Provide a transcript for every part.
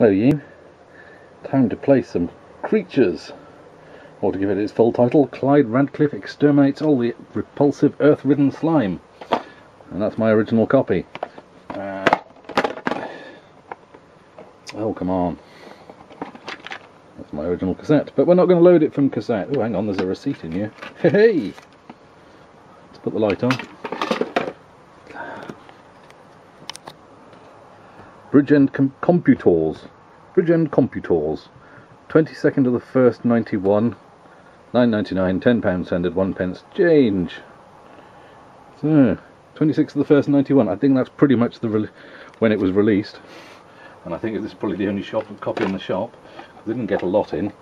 Hello you. Time to play some creatures. Or to give it its full title, Clyde Radcliffe exterminates all the repulsive earth-ridden slime. And that's my original copy. Uh, oh, come on. That's my original cassette. But we're not going to load it from cassette. Oh, hang on, there's a receipt in here. Hey! Let's put the light on. Bridgend Com Computors. Bridgend Computors. 22nd of the 1st, 91. 9.99, 10 pounds sended, 1 pence change. So, 26th of the 1st, 91. I think that's pretty much the when it was released. And I think this is probably the only shop copy in the shop. I didn't get a lot in.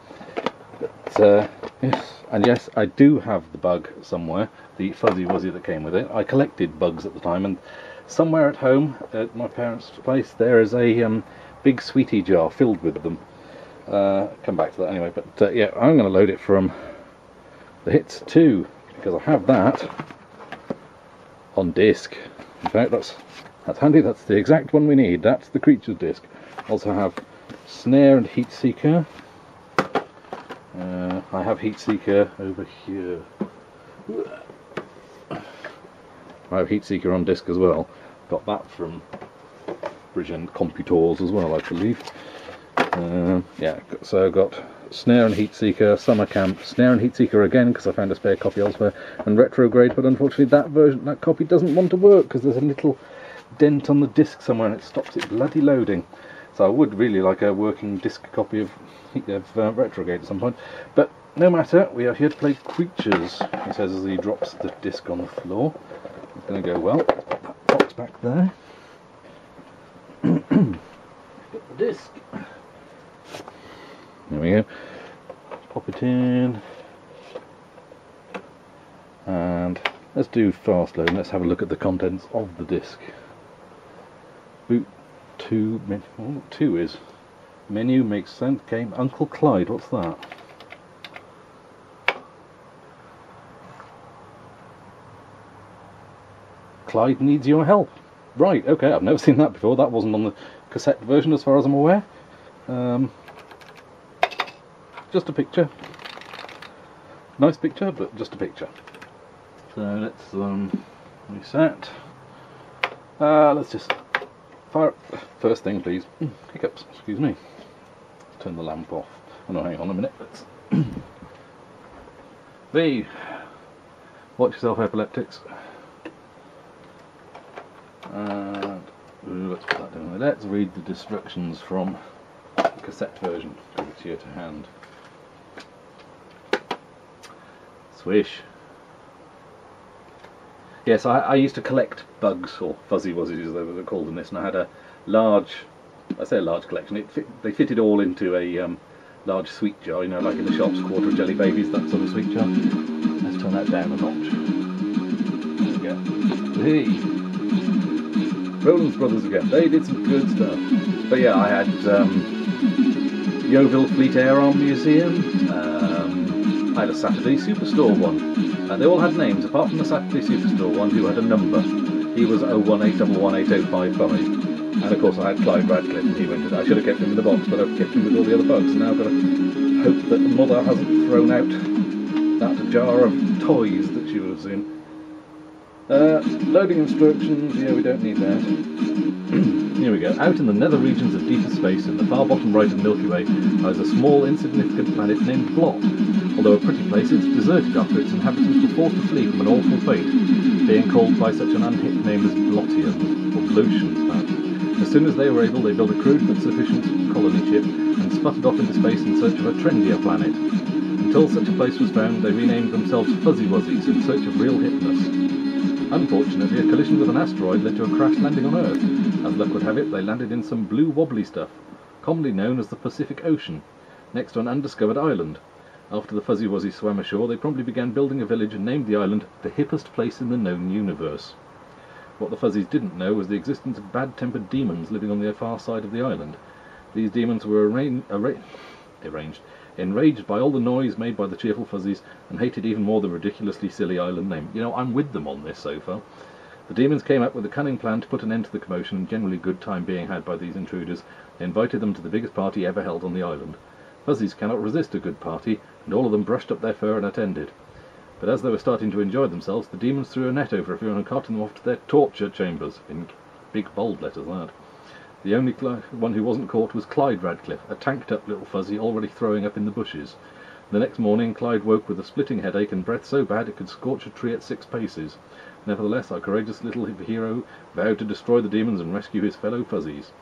But, uh, yes, and yes, I do have the bug somewhere, the fuzzy wuzzy that came with it. I collected bugs at the time, and somewhere at home, at my parents' place, there is a um, big sweetie jar filled with them. Uh, come back to that anyway, but uh, yeah, I'm going to load it from the Hits 2, because I have that on disc. In fact, that's that's handy, that's the exact one we need, that's the Creatures disc. Also have Snare and Heat Seeker. Uh, I have Heat Seeker over here. I have Heat Seeker on disc as well. Got that from Bridgend Computors as well, I believe. Uh, yeah, so I've got Snare and Heat Seeker, Summer Camp, Snare and Heat Seeker again because I found a spare copy elsewhere, and Retrograde, but unfortunately that version, that copy doesn't want to work because there's a little dent on the disc somewhere and it stops it bloody loading. So I would really like a working disc copy of, of uh, Retrograde at some point. But no matter, we are here to play Creatures, he says as he drops the disc on the floor. It's going to go well. Put that box back there. Get the disc. There we go. Pop it in. And let's do fast load. Let's have a look at the contents of the disc. Boot 2, menu, oh, 2 is. Menu makes sense. Game Uncle Clyde, what's that? Clyde needs your help. Right, okay, I've never seen that before. That wasn't on the cassette version as far as I'm aware. Um, just a picture. Nice picture, but just a picture. So let's um, reset. Uh, let's just fire. up. First thing, please. Hiccups. Excuse me. Turn the lamp off. Oh no, hang on a minute. Let's. V. Watch yourself, epileptics. Let's put that down. Let's read the instructions from the cassette version because it's here to hand. Swish. Yes, I, I, used to collect bugs, or fuzzy wuzzies as they were called in this, and I had a large, I say a large collection, it fit, they fitted all into a um, large sweet jar, you know, like in the shops, quarter of jelly babies, that sort of sweet jar. Let's turn that down a notch. There we go. Hey! Rowlands Brothers again, they did some good stuff. But yeah, I had um, Yeovil Fleet Air Arm Museum, um, I had a Saturday Superstore one, and uh, they all had names, apart from the Saturday Superstore one, who had a number. He was 018118055. And of course I had Clyde Radcliffe, and he went. I should have kept him in the box, but I've kept him with all the other bugs. And Now I've got to hope that Mother hasn't thrown out that jar of toys that she was in. Uh, loading instructions, yeah, we don't need that. Here we go. Out in the nether regions of deeper space, in the far bottom right of Milky Way, lies a small, insignificant planet named Blot. Although a pretty place, it's deserted after its inhabitants were forced to flee from an awful fate, being called by such an unhip name as Blotians, or Blotians, As soon as they were able, they built a crude but sufficient colony ship and sputtered off into space in search of a trendier planet. Until such a place was found, they renamed themselves Fuzzy Wuzzies in search of real hipness. Unfortunately, a collision with an asteroid led to a crash landing on Earth. As luck would have it, they landed in some blue wobbly stuff, commonly known as the Pacific Ocean, next to an undiscovered island. After the Fuzzy Wuzzy swam ashore, they promptly began building a village and named the island the hippest place in the known universe. What the Fuzzies didn't know was the existence of bad-tempered demons living on the far side of the island. These demons were arranged enraged by all the noise made by the cheerful fuzzies, and hated even more the ridiculously silly island name. You know, I'm with them on this so far. The demons came up with a cunning plan to put an end to the commotion and generally good time being had by these intruders. They invited them to the biggest party ever held on the island. Fuzzies cannot resist a good party, and all of them brushed up their fur and attended. But as they were starting to enjoy themselves, the demons threw a net over everyone and carted them off to their torture chambers, in big bold letters that. The only one who wasn't caught was Clyde Radcliffe, a tanked up little fuzzy already throwing up in the bushes. The next morning Clyde woke with a splitting headache and breath so bad it could scorch a tree at six paces. Nevertheless, our courageous little hero vowed to destroy the demons and rescue his fellow fuzzies.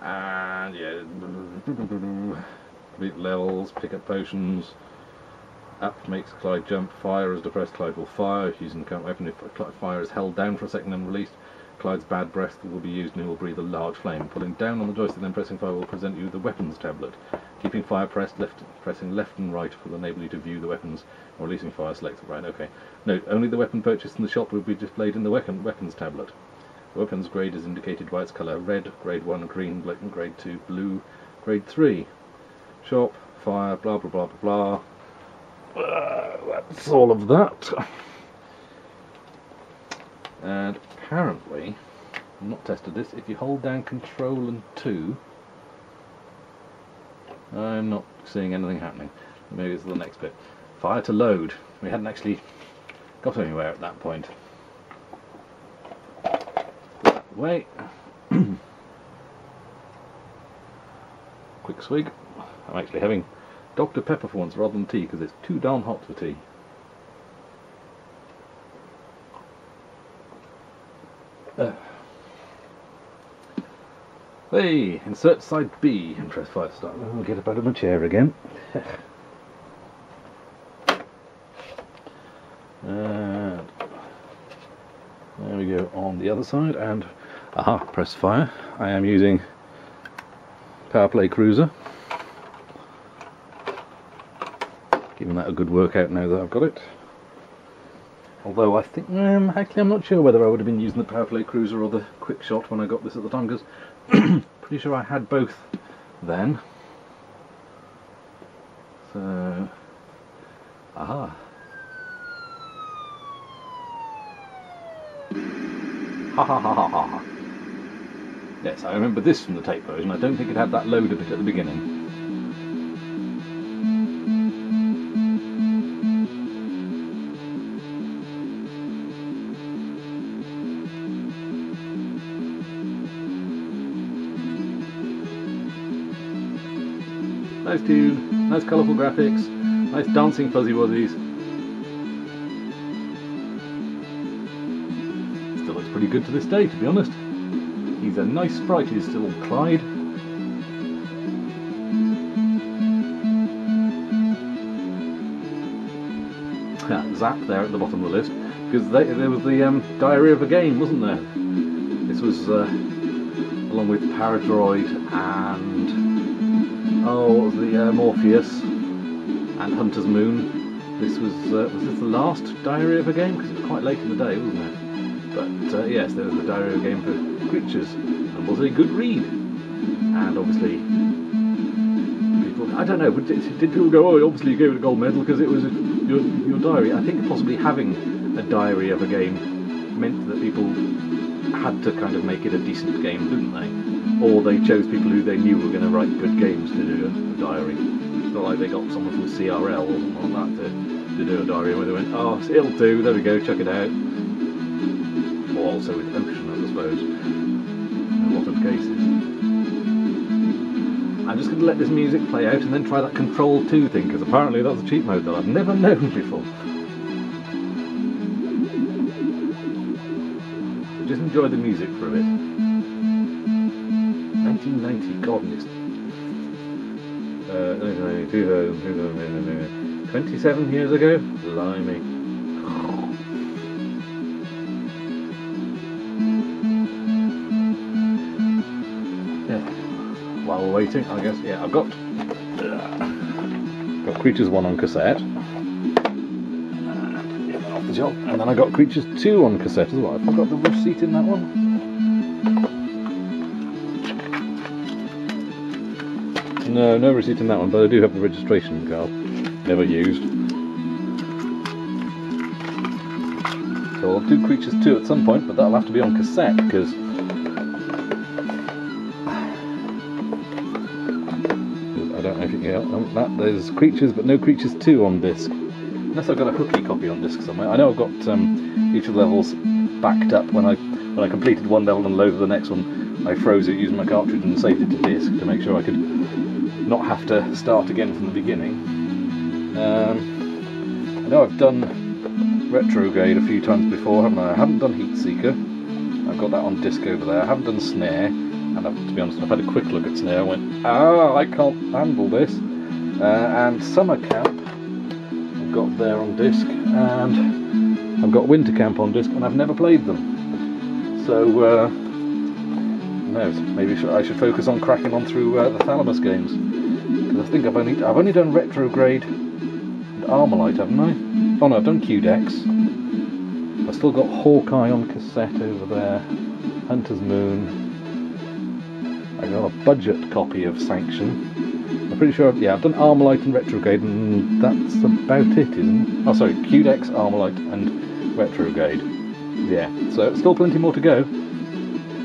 And yeah, complete levels, pick up potions. Up makes Clyde jump. Fire as depressed, Clyde will fire. Using current weapon, if Cl- fire is held down for a second and released, Clyde's bad breath will be used and he will breathe a large flame. Pulling down on the joystick then pressing fire will present you the weapons tablet. Keeping fire pressed, left, pressing left and right will enable you to view the weapons. Or releasing fire, select right. Okay. Note: only the weapon purchased in the shop will be displayed in the weapon, weapons tablet. The weapons grade is indicated by its colour: red, grade one, green, blatant, grade two, blue, grade three. Shop, fire, blah blah blah blah blah. Uh, that's all of that. And apparently, I've not tested this, if you hold down Control and 2, I'm not seeing anything happening. Maybe it's the next bit. Fire to load. We hadn't actually got anywhere at that point. Wait. Quick swig. I'm actually having Dr. Pepper for once rather than tea because it's too darn hot for tea. Hey, insert side B and press 5 start. I'll get up out of my chair again. and there we go on the other side and aha, press fire. I am using PowerPlay Cruiser. Giving that a good workout now that I've got it. Although I think, um, actually I'm not sure whether I would have been using the PowerPlay Cruiser or the Quick Shot when I got this at the time because pretty sure I had both then. So, aha. Ha ha ha ha ha. Yes, I remember this from the tape version. I don't think it had that load of it at the beginning. Nice tune, nice colourful graphics, nice dancing fuzzy wuzzies. Still looks pretty good to this day, to be honest. He's a nice sprite, he's still Clyde. Zzap there at the bottom of the list, because they, there was the um, Diary of a Game, wasn't there? This was uh, along with Paradroid and oh, the uh, Morpheus and Hunter's Moon. This was uh, was this the last Diary of a Game? Because it was quite late in the day, wasn't it? But uh, yes, there was the Diary of a Game for creatures, and was a good read. And obviously, people I don't know, but did, did people go, oh, obviously you gave it a gold medal because it was your your diary? I think possibly having a diary of a game meant that people had to kind of make it a decent game, didn't they? Or they chose people who they knew were going to write good games to do a, diary. It's not like they got someone from CRL or something like that to, to do a diary where they went, oh, it'll do, there we go, check it out. Or also with Ocean, I suppose, in a lot of cases. I'm just going to let this music play out and then try that Control 2 thing, because apparently that's a cheat mode that I've never known before. Just enjoy the music for a bit. 1990, God, it's uh, 1990, 2000, 2000, 27 years ago? Blimey. Yeah. While we're waiting, I guess, yeah, I've got, got Creatures 1 on cassette. And off the shelf. And then I got Creatures 2 on cassette as well. I've got the receipt in that one? No, no receipt in that one, but I do have the registration card. Never used. So I'll do Creatures 2 at some point, but that'll have to be on cassette because I don't know if you can get that. There's Creatures, but no Creatures 2 on disc. Unless I've got a hooky copy on disc somewhere. I know I've got um, each of the levels backed up when I when I completed one level and loaded the next one. I froze it using my cartridge and saved it to disc to make sure I could not have to start again from the beginning. Um, I know I've done Retrograde a few times before, haven't I? I haven't done Heat Seeker. I've got that on disc over there. I haven't done Snare, and I've, to be honest, I've had a quick look at Snare. I went, ah, I can't handle this. Uh, and Summer Camp, I've got there on disc, and I've got Winter Camp on disc, and I've never played them. So, uh, no, maybe I should focus on cracking on through uh, the Thalamus games. I think I've only I've only done Retrograde and Armalite, haven't I? Oh no, I've done Quedex. I've still got Hawkeye on cassette over there. Hunter's Moon. I got a budget copy of Sanxion. I'm pretty sure, yeah, I've done Armalite and Retrograde, and that's about it, isn't it? Oh, sorry, Quedex, Armalite, and Retrograde. Yeah, so still plenty more to go.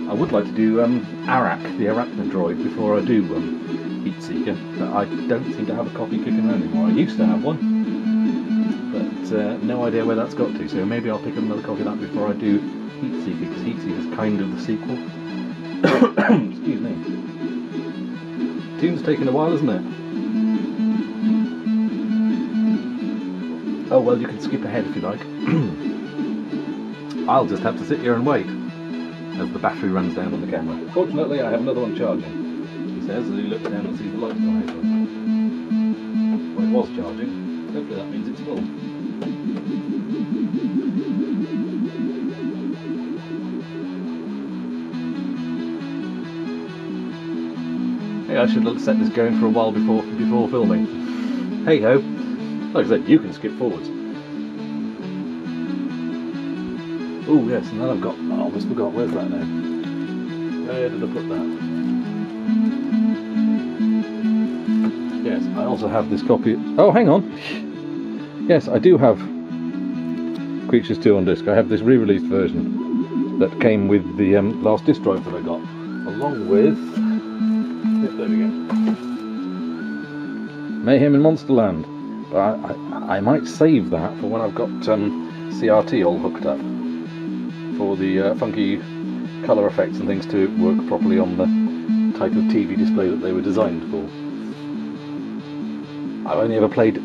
I would like to do um, Arak, the Arachnodroid, before I do um, Heat Seeker, but I don't seem to have a kicking around anymore. I used to have one, but uh, no idea where that's got to, so maybe I'll pick up another of that before I do Heat Seeker, because Heat Seeker is kind of the sequel. Excuse me. Tune's taken a while, isn't it? Oh well, you can skip ahead if you like. I'll just have to sit here and wait as the battery runs down on the camera. Fortunately, I have another one charging, says as he looks down and sees the light on it. Well, it was charging. Hopefully that means it's full. Hey, I should have set this going for a while before before filming. Hey ho. Like I said, you can skip forwards. Oh yes, and then I've got. Oh, I almost forgot. Where's that now? Where did I put that? I also have this copy. Oh, hang on. Yes, I do have Creatures 2 on disc. I have this re-released version that came with the um, last disc drive that I got, along with. Yep, there we go. Mayhem in Monsterland. I, I, I might save that for when I've got um, CRT all hooked up for the uh, funky colour effects and things to work properly on the type of TV display that they were designed for. I've only ever played,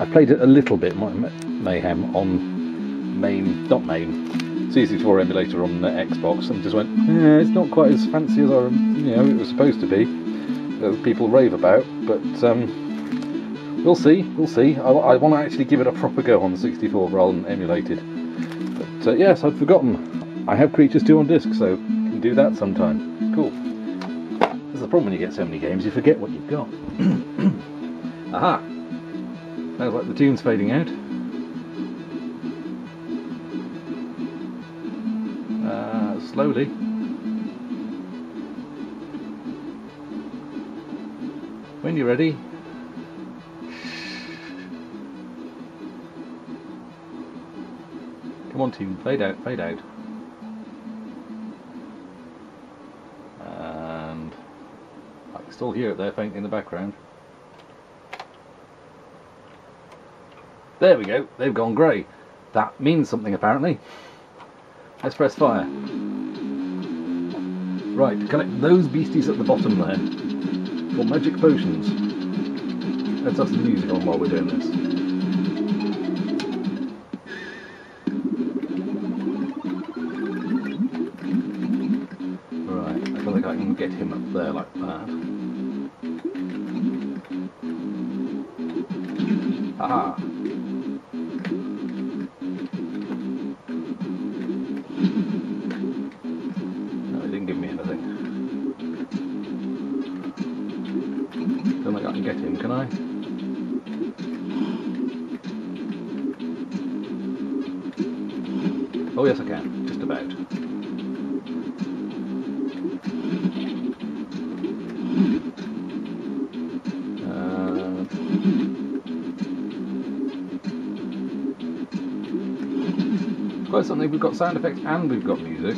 I played it a little bit, Mayhem, on MAME, not MAME, C64 emulator on the Xbox, and just went, eh, it's not quite as fancy as I, you know, it was supposed to be. That people rave about, but um, we'll see, we'll see. I, I want to actually give it a proper go on the 64 rather than emulated. But uh, yes, I'd forgotten. I have Creatures 2 on disc, so can do that sometime. Cool. This is the problem when you get so many games, you forget what you've got. Aha! Sounds like the tune's fading out. Uh, slowly. When you're ready. Come on, tune. Fade out, fade out. And I can still hear it there faintly in the background. There we go, they've gone grey. That means something apparently. Let's press fire. Right, collect those beasties at the bottom there for magic potions. Let's have some music on while we're doing this. Right, I don't think I can get him up there like that. Aha! We've got sound effects and we've got music.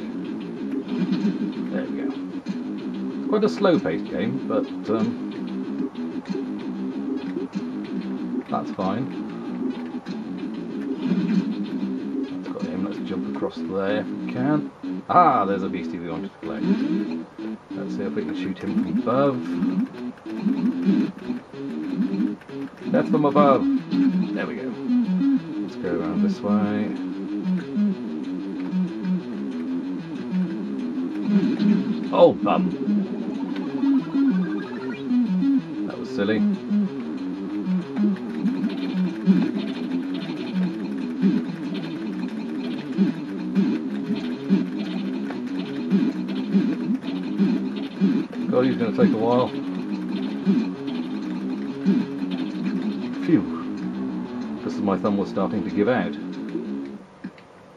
There we go. Quite a slow-paced game, but um, that's fine. That's got him. Let's jump across there if we can. Ah, there's a beastie we wanted to play. Let's see if we can shoot him from above. Death from above. There we go. Let's go around this way. Oh, bum. That was silly. God, he's going to take a while. Phew. Just as my thumb was starting to give out.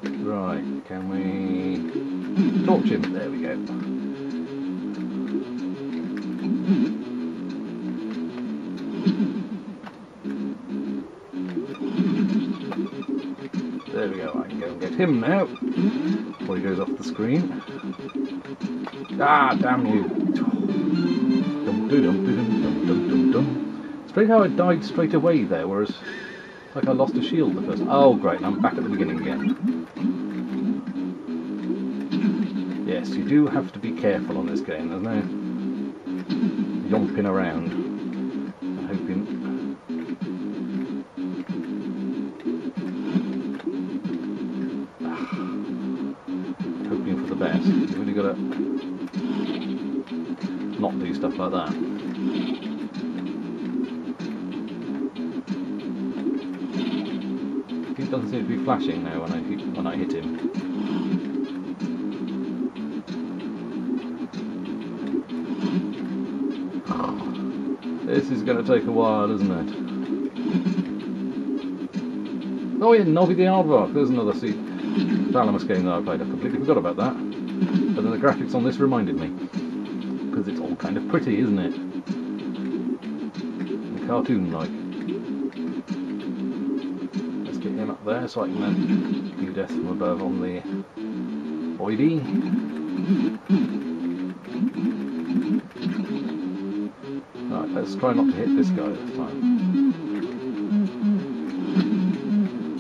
Right, can we torch him? There we go. Screen. Ah, damn you. Dum, dum, dum, dum, dum, dum. Strange how I died straight away there, whereas like I lost a shield the first. Oh, great, I'm back at the beginning again. Yes, you do have to be careful on this game. There's no yomping around Best. Mm-hmm. You've really got to not do stuff like that. He doesn't seem to be flashing now when I hit, when I hit him. This is going to take a while, isn't it? Oh yeah, Nobby the Aardvark. There's another C Thalamus game that I played. I completely forgot about that. Graphics on this reminded me. Because it's all kind of pretty, isn't it? Cartoon-like. Let's get him up there so I can then do death from above on the Boydie. Right, let's try not to hit this guy this time.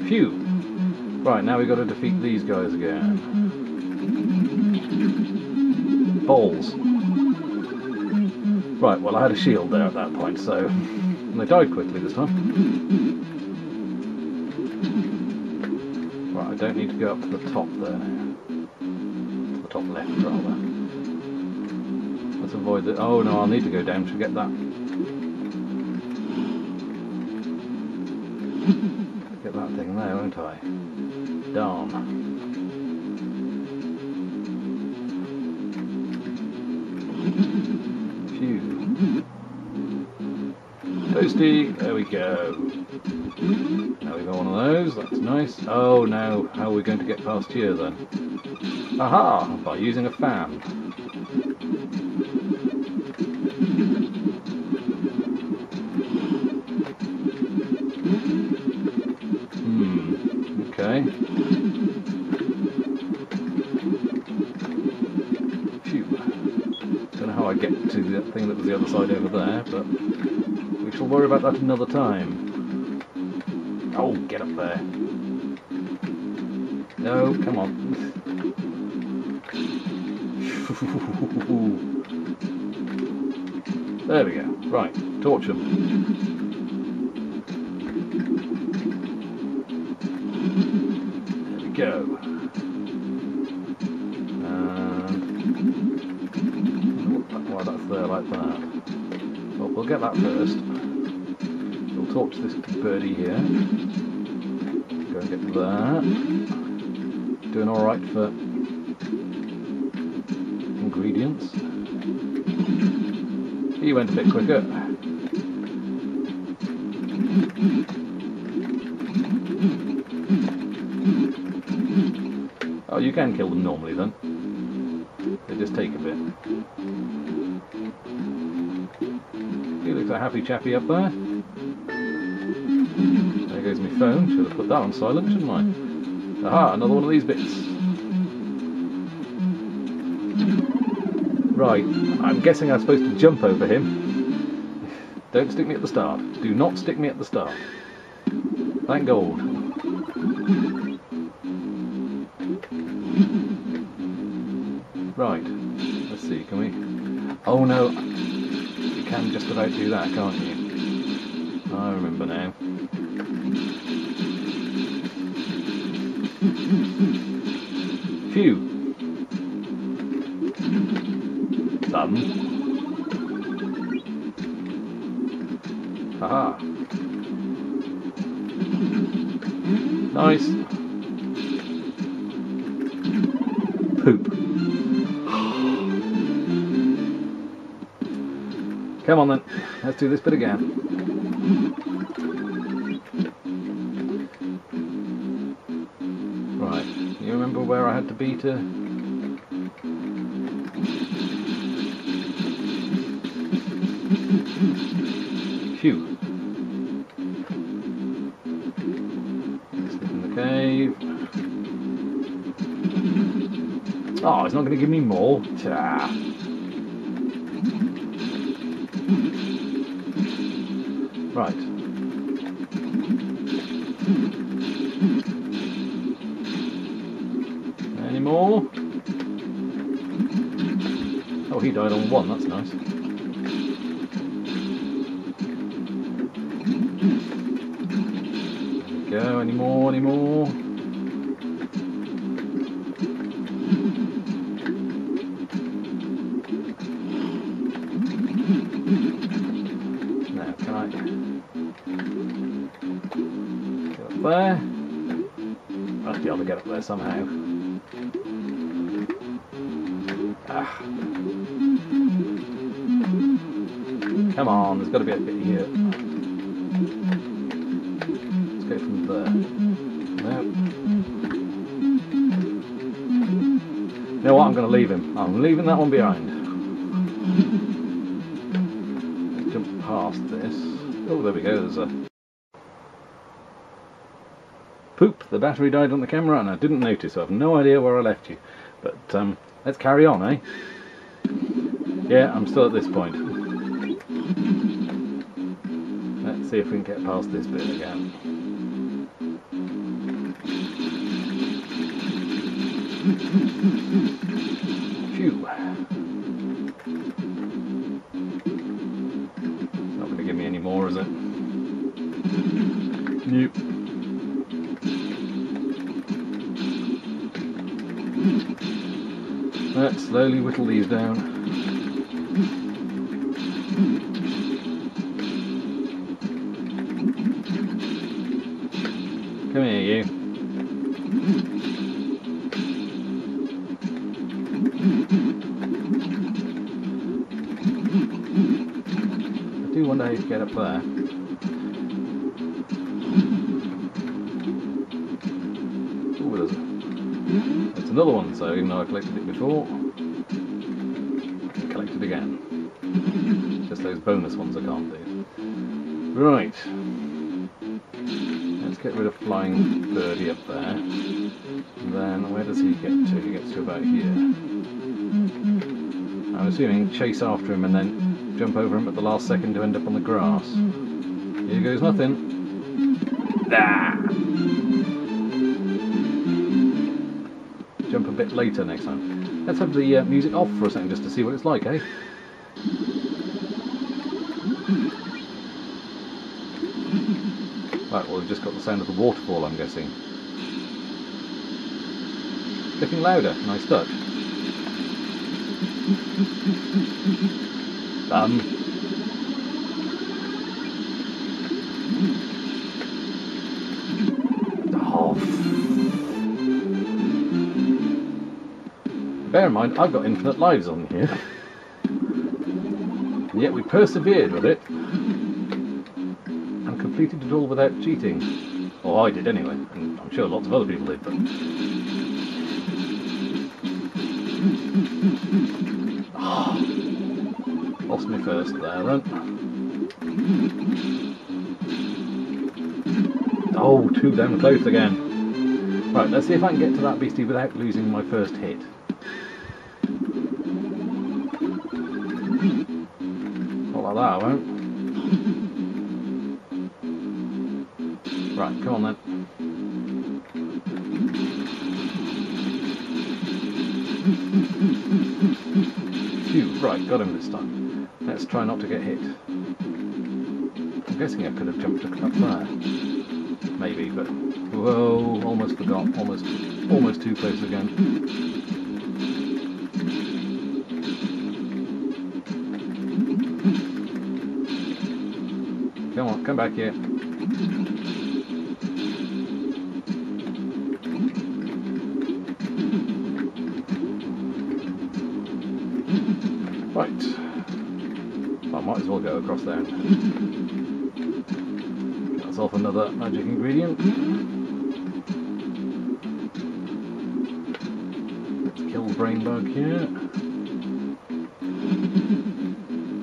Phew! Right, now we've got to defeat these guys again. Balls. Right, well I had a shield there at that point, so... And they died quickly this time. Right, I don't need to go up to the top there now. The top left, rather. Let's avoid the... Oh no, I'll need to go down to get that. Get that thing there, won't I? Darn. Phew. Toasty, there we go. Now we got one of those, that's nice. Oh no, how are we going to get past here then? Aha! By using a fan. Hmm, okay. Phew. Don't know how I get to the thing that was the other side over there, but we shall worry about that another time. Oh, get up there. No, come on. there we go. Right, torch we go. Uh, and why that's there. Well, get that first. We'll talk to this birdie here. Go and get that. Doing alright for ingredients. He went a bit quicker. Oh, you can kill them normally then. They just take a bit. A happy chappy up there. There goes my phone. Should have put that on silent, shouldn't I? Aha, another one of these bits. Right, I'm guessing I'm supposed to jump over him. Don't stick me at the start. Do not stick me at the start. Thank gold. Right, let's see, can we... Oh no, can just about do that, can't you? I remember now. Phew. Done. Haha. Nice. Come on then, let's do this bit again. Right, you remember where I had to be to... Phew. Slip in the cave. Oh, it's not going to give me more. Ta. Right. Any more? Oh, he died on one, that's nice. Somehow. Ah. Come on, there's got to be a bit here. Let's go from there. No. You know what? I'm going to leave him. I'm leaving that one behind. Jump past this. Oh, there we go. There's a poop. The battery died on the camera, and I didn't notice. I have no idea where I left you. But um, let's carry on, eh? Yeah, I'm still at this point. Let's see if we can get past this bit again. Phew. Not going to give me any more, is it? Nope. Let's slowly whittle these down. Come here, you. I do wonder how you get up there. Ooh, there's that's another one, so even though I collected it before, bonus ones I can't do. Right. Let's get rid of Flying Birdie up there. And then where does he get to? He gets to about here. I'm assuming chase after him and then jump over him at the last second to end up on the grass. Here goes nothing. Ah! Jump a bit later next time. Let's have the uh, music off for a second just to see what it's like, eh? Well, we've just got the sound of the waterfall, I'm guessing. Getting louder. Nice touch. Um. Oh. Bear in mind, I've got infinite lives on here. And yet we persevered with it completed it all without cheating. Or I did anyway, and I'm sure lots of other people did, but... Ah, lost me first there, then. Oh, too damn close again. Right, let's see if I can get to that beastie without losing my first hit. Not like that, I won't. Right, come on then. Phew, right, got him this time. Let's try not to get hit. I'm guessing I could have jumped up there. Maybe, but whoa, almost forgot. Almost, almost too close again. Come on, come back here. Might as well go across there. Get myself another magic ingredient. Let's kill the brain bug here.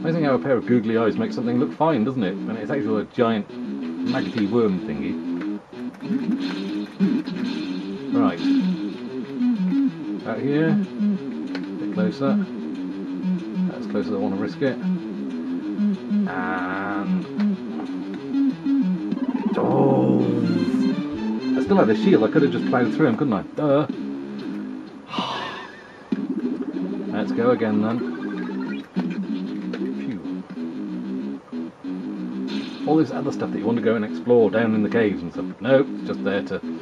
Amazing how a pair of googly eyes makes something look fine, doesn't it? And it's actually a giant maggoty worm thingy. Right. Out here. A bit closer. That's close as I want to risk it. Still had a shield, I could have just ploughed through him, couldn't I? Duh! Let's go again then. Phew. All this other stuff that you want to go and explore down in the caves and stuff. Nope, it's just there to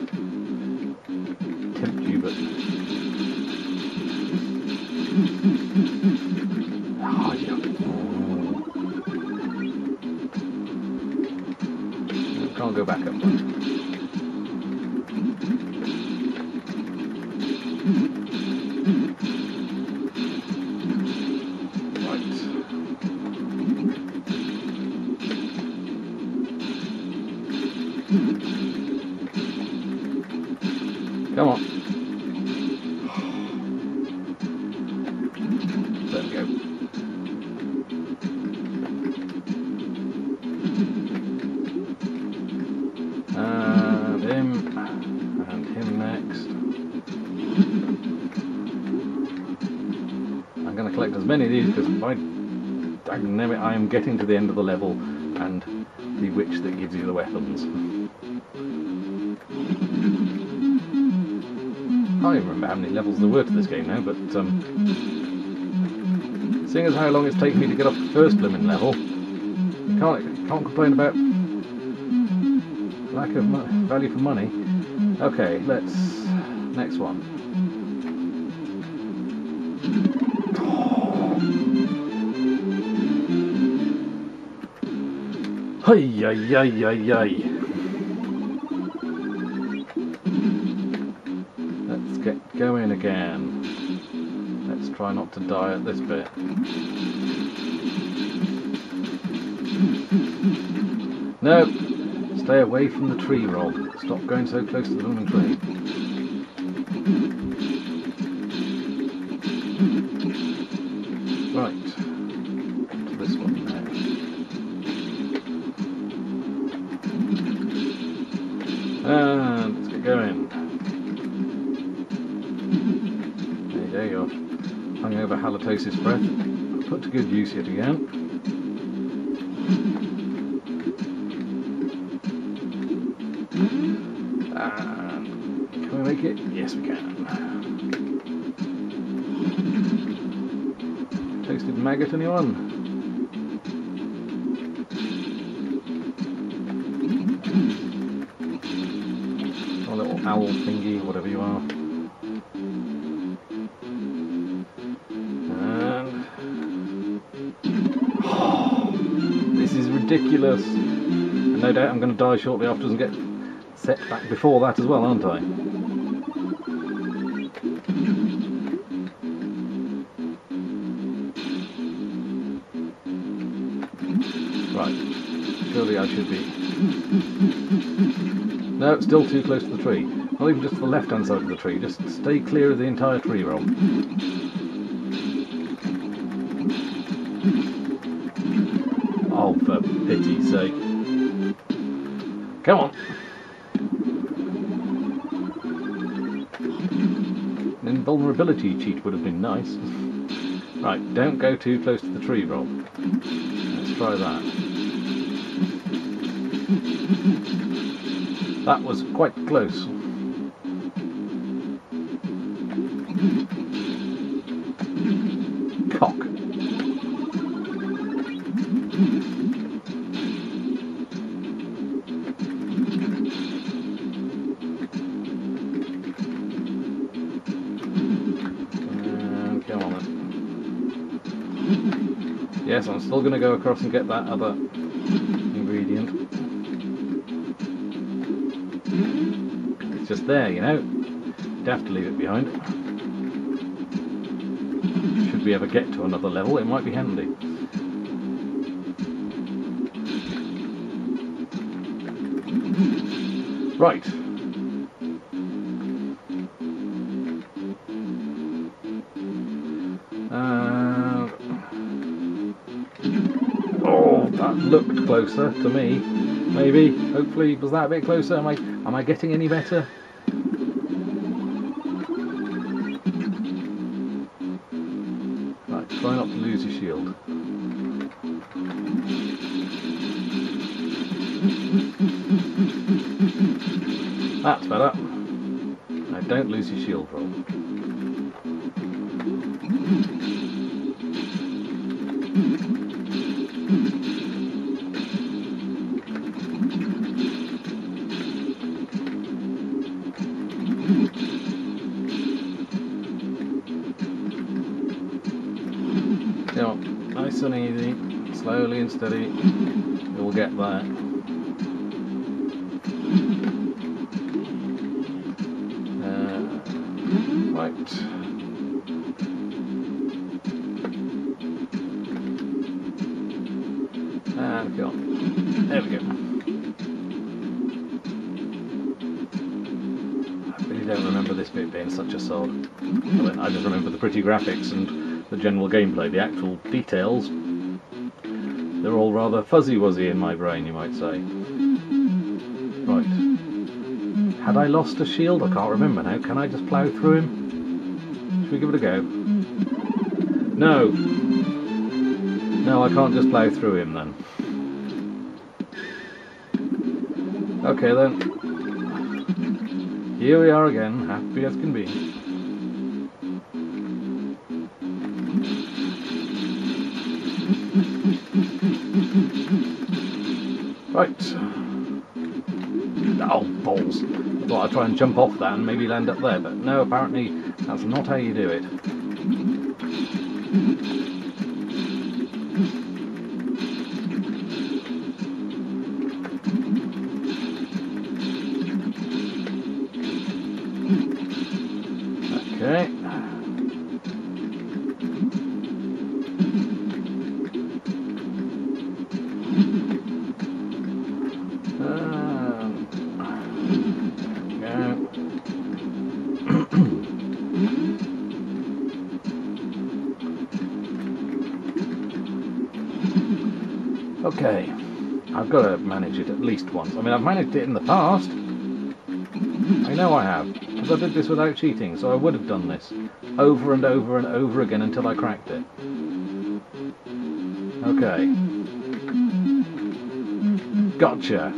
getting to the end of the level and the witch that gives you the weapons. I can't even remember how many levels there were to this game now, but um, seeing as how long it's taken me to get off the first blooming level, can't can't complain about lack of value for money. Okay, let's next one. Hey, ay, ay, ay, ay. Let's get going again. Let's try not to die at this bit. No, stay away from the tree, Rob. Stop going so close to the blooming tree. Hungover halitosis breath. Put to good use yet again. And can we make it? Yes, we can. Tasted maggot, anyone? Or little owl thingy, whatever you are. Ridiculous. And no doubt I'm going to die shortly afterwards and get set back before that as well, aren't I? Right. Surely I should be. No, it's still too close to the tree. Not even just to the left hand side of the tree, just stay clear of the entire tree roll. pity's so... Come on. An invulnerability cheat would have been nice. right, don't go too close to the tree, Rob. Let's try that. That was quite close. Still going to go across and get that other ingredient. It's just there, you know. You'd have to leave it behind. Should we ever get to another level, it might be handy. Right. Closer to me. Maybe, hopefully, was that a bit closer? Am I, am I getting any better? Right, try not to lose your shield. That's better. Now don't lose your shield roll. Pretty graphics and the general gameplay. The actual details, they're all rather fuzzy-wuzzy in my brain, you might say. Right. Had I lost a shield? I can't remember now. Can I just plough through him? Should we give it a go? No. No, I can't just plough through him then. Okay then. Here we are again, happy as can be. Right. Oh, balls. I thought I'd try and jump off that and maybe land up there, but no, apparently that's not how you do it. Least once. I mean, I've managed it in the past. I know I have. Because I did this without cheating, so I would have done this over and over and over again until I cracked it. Okay. Gotcha.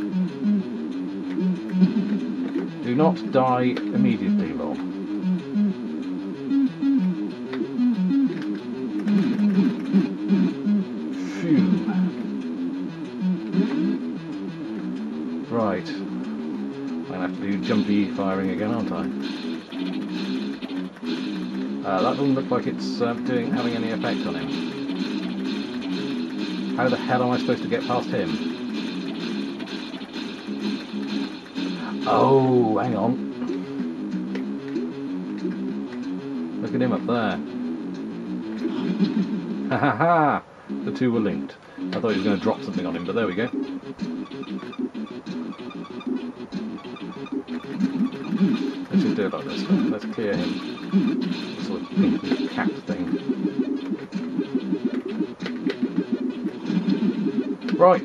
Do not die immediately, jumpy firing again, aren't I? Uh, that doesn't look like it's uh, doing having any effect on him. How the hell am I supposed to get past him? Oh, hang on. Look at him up there. Ha ha ha! The two were linked. I thought he was going to drop something on him, but there we go. Do like this. Let's clear him. Sort of pinky cat thing. Right.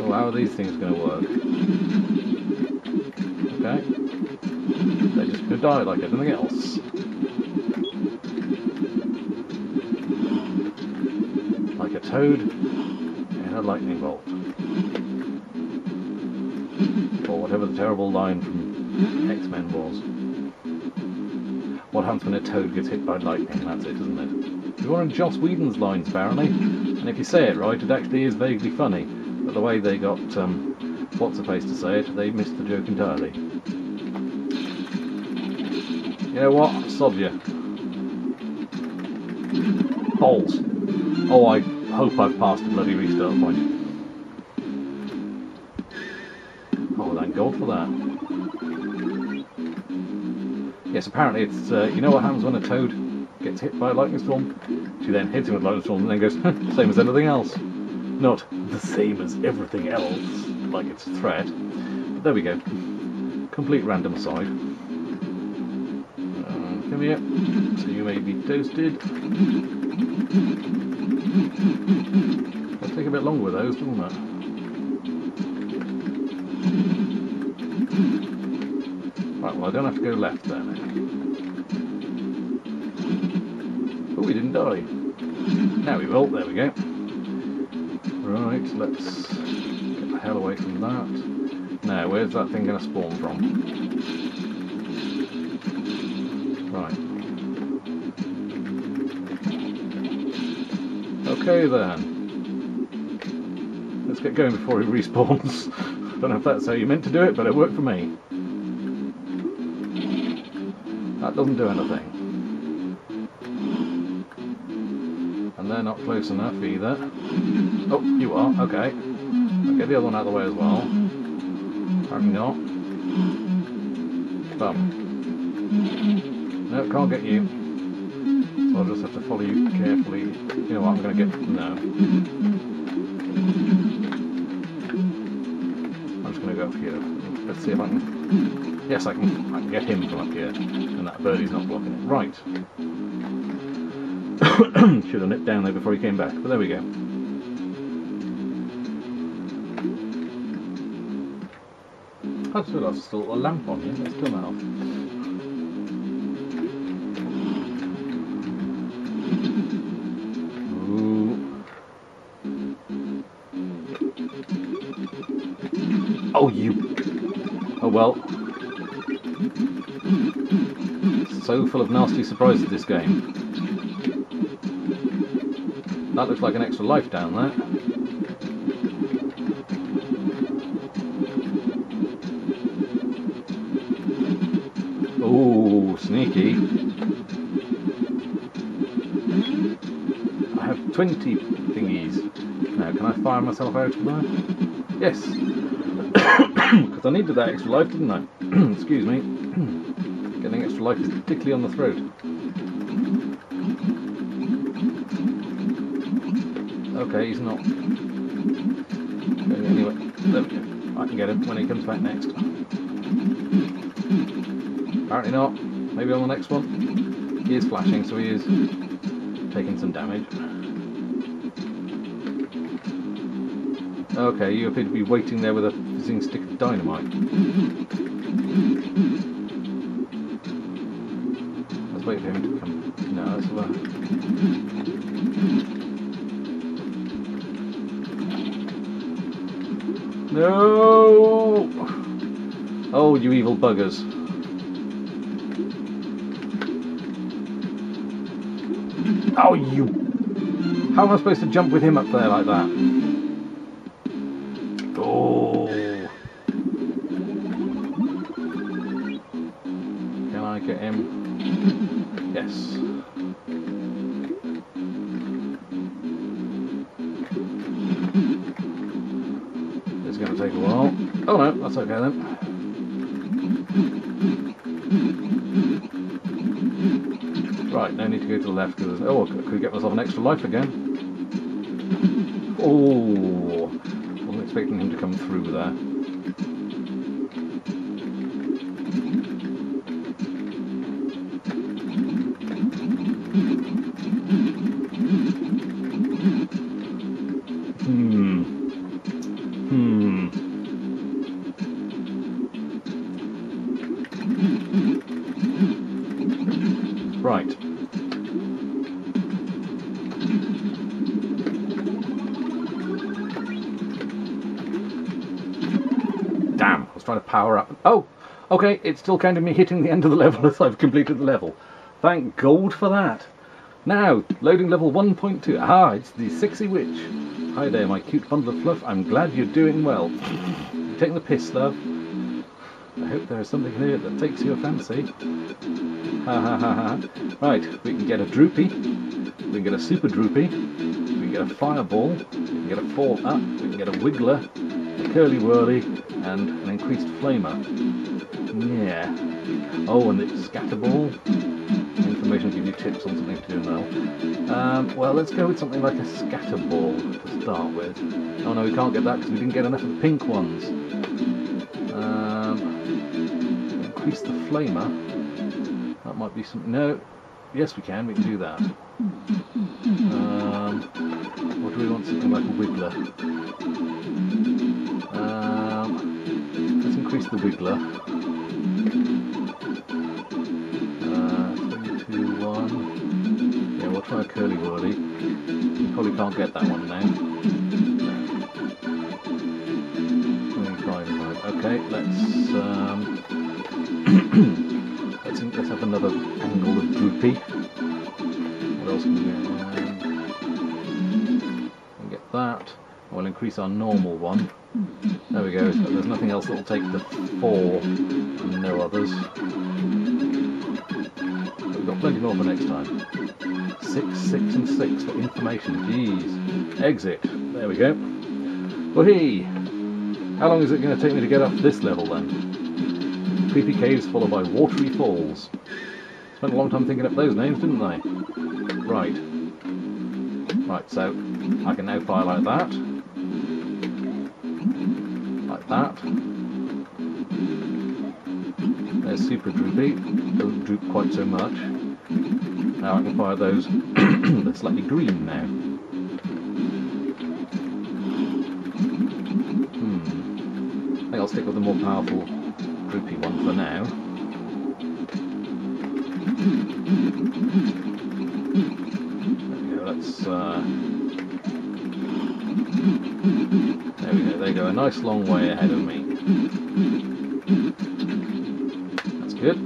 Oh, how are these things going to work? Okay. They're just going to die like everything else. Like a toad in a lightning bolt. Or whatever the terrible line from X-Men was. What happens when a toad gets hit by lightning? That's it, isn't it? You're of Joss Whedon's lines, apparently. And if you say it right, it actually is vaguely funny. But the way they got um, what's the face to say it, they missed the joke entirely. You know what? Sod you. Balls. Oh, I hope I've passed the bloody restart point. Oh, thank God for that. Yes, apparently it's, uh, you know what happens when a toad gets hit by a lightning storm? She then hits him with a lightning storm and then goes, same as anything else. Not the same as everything else, like it's a threat. But there we go. Complete random aside. Uh, come here. So you may be toasted. Let's take a bit longer with those, doesn't it? I don't have to go left there now. Oh, we didn't die. Now we will, there we go. Right, let's get the hell away from that. Now, where's that thing going to spawn from? Right. Okay then. Let's get going before he respawns. Don't know if that's how you meant to do it, but it worked for me. That doesn't do anything. And they're not close enough either. Oh, you are, okay. I'll get the other one out of the way as well. Apparently not. Bum. No, can't get you. So I'll just have to follow you carefully. You know what, I'm going to get... No. I'm just going to go up here. Let's see if I can... Yes, I can, I can get him from up here. And that birdie's not blocking it. Right. Should have nipped down there before he came back, but there we go. I just realised still a lamp on here. Let's turn that off. Oh, you. Oh well. So full of nasty surprises, this game. That looks like an extra life down there. Ooh, sneaky. I have 20 thingies. Now, can I fire myself out of there? Yes. Because I needed that extra life, didn't I? Excuse me. Getting extra life is particularly on the throat. Okay, he's not going anywhere. I can get him when he comes back next. Apparently not. Maybe on the next one. He is flashing, so he is taking some damage. Okay, you appear to be waiting there with a fizzing stick of dynamite. No! Oh, you evil buggers. Oh, you... How am I supposed to jump with him up there like that? That's okay then. Right, no need to go to the left because oh, I could get myself an extra life again. Oh, wasn't expecting him to come through there. Trying to power up. Oh, okay, it's still counting me hitting the end of the level as I've completed the level. Thank gold for that. Now, loading level 1.2. Ah, it's the Sexy Witch. Hi there, my cute bundle of fluff. I'm glad you're doing well. You taking the piss, love? I hope there is something here that takes your fancy. Ha ha ha ha. Right, we can get a droopy, we can get a super droopy, we can get a fireball, we can get a fall up, we can get a wiggler, curly whirly, and an increased flamer. Yeah. Oh, and it's scatterball. Information will give you tips on something to do now. Um, well, let's go with something like a scatterball to start with. Oh no, we can't get that because we didn't get enough of the pink ones. Um, increase the flamer. That might be something. No. Yes, we can. We can do that. Um, or do we want something like a wiggler? Um, let's increase the wiggler. Uh, three, two, one. Yeah, we'll try a curly whirly. We probably can't get that one now. Okay, let's um, let's let's have another angle of droopy. What else can we get? Um, We'll increase our normal one. There we go. There's nothing else that will take the four no others. We've got plenty more for next time. Six, six, and six for information. Jeez. Exit. There we go. Wahee! How long is it going to take me to get up this level then? Creepy caves followed by watery falls. Spent a long time thinking up those names, didn't I? Right. Right, so I can now fire like that. That. There's super droopy. Don't droop quite so much. Now I can fire those. They're slightly green now. Hmm. I think I'll stick with the more powerful droopy one for now. There we go, let's uh, there we go, they go a nice long way ahead of me. That's good.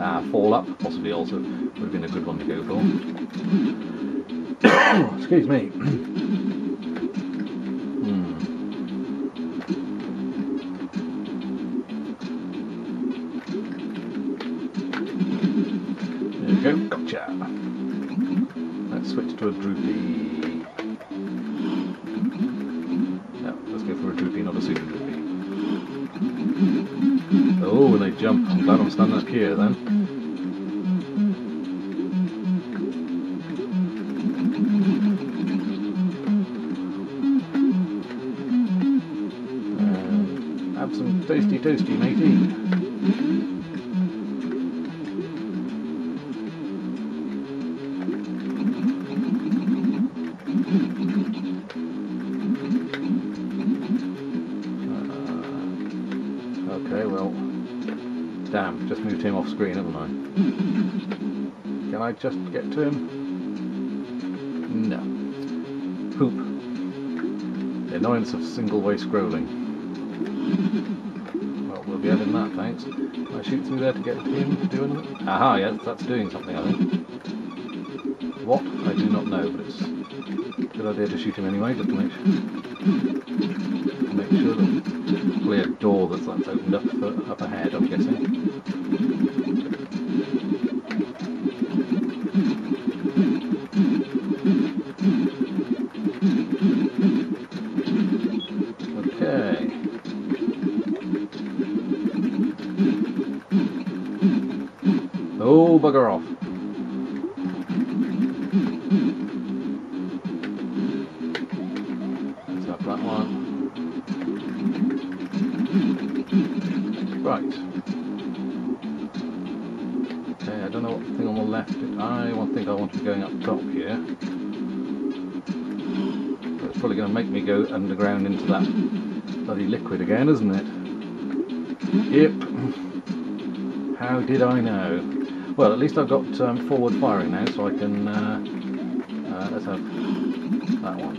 Ah, fall up, possibly also would have been a good one to go for. Excuse me. Just get to him? No. Poop. The annoyance of single-way scrolling. Well, we'll be having that, thanks. Can I shoot through there to get him to do anything? Aha, yes, that's doing something, I think. What? I do not know, but it's a good idea to shoot him anyway, just to make sure, make sure that probably a door that's, that's opened up for, up ahead, I'm guessing. Bloody liquid again, isn't it? Yep. How did I know? Well, at least I've got um, forward firing now, so I can. Uh, uh, let's have that one.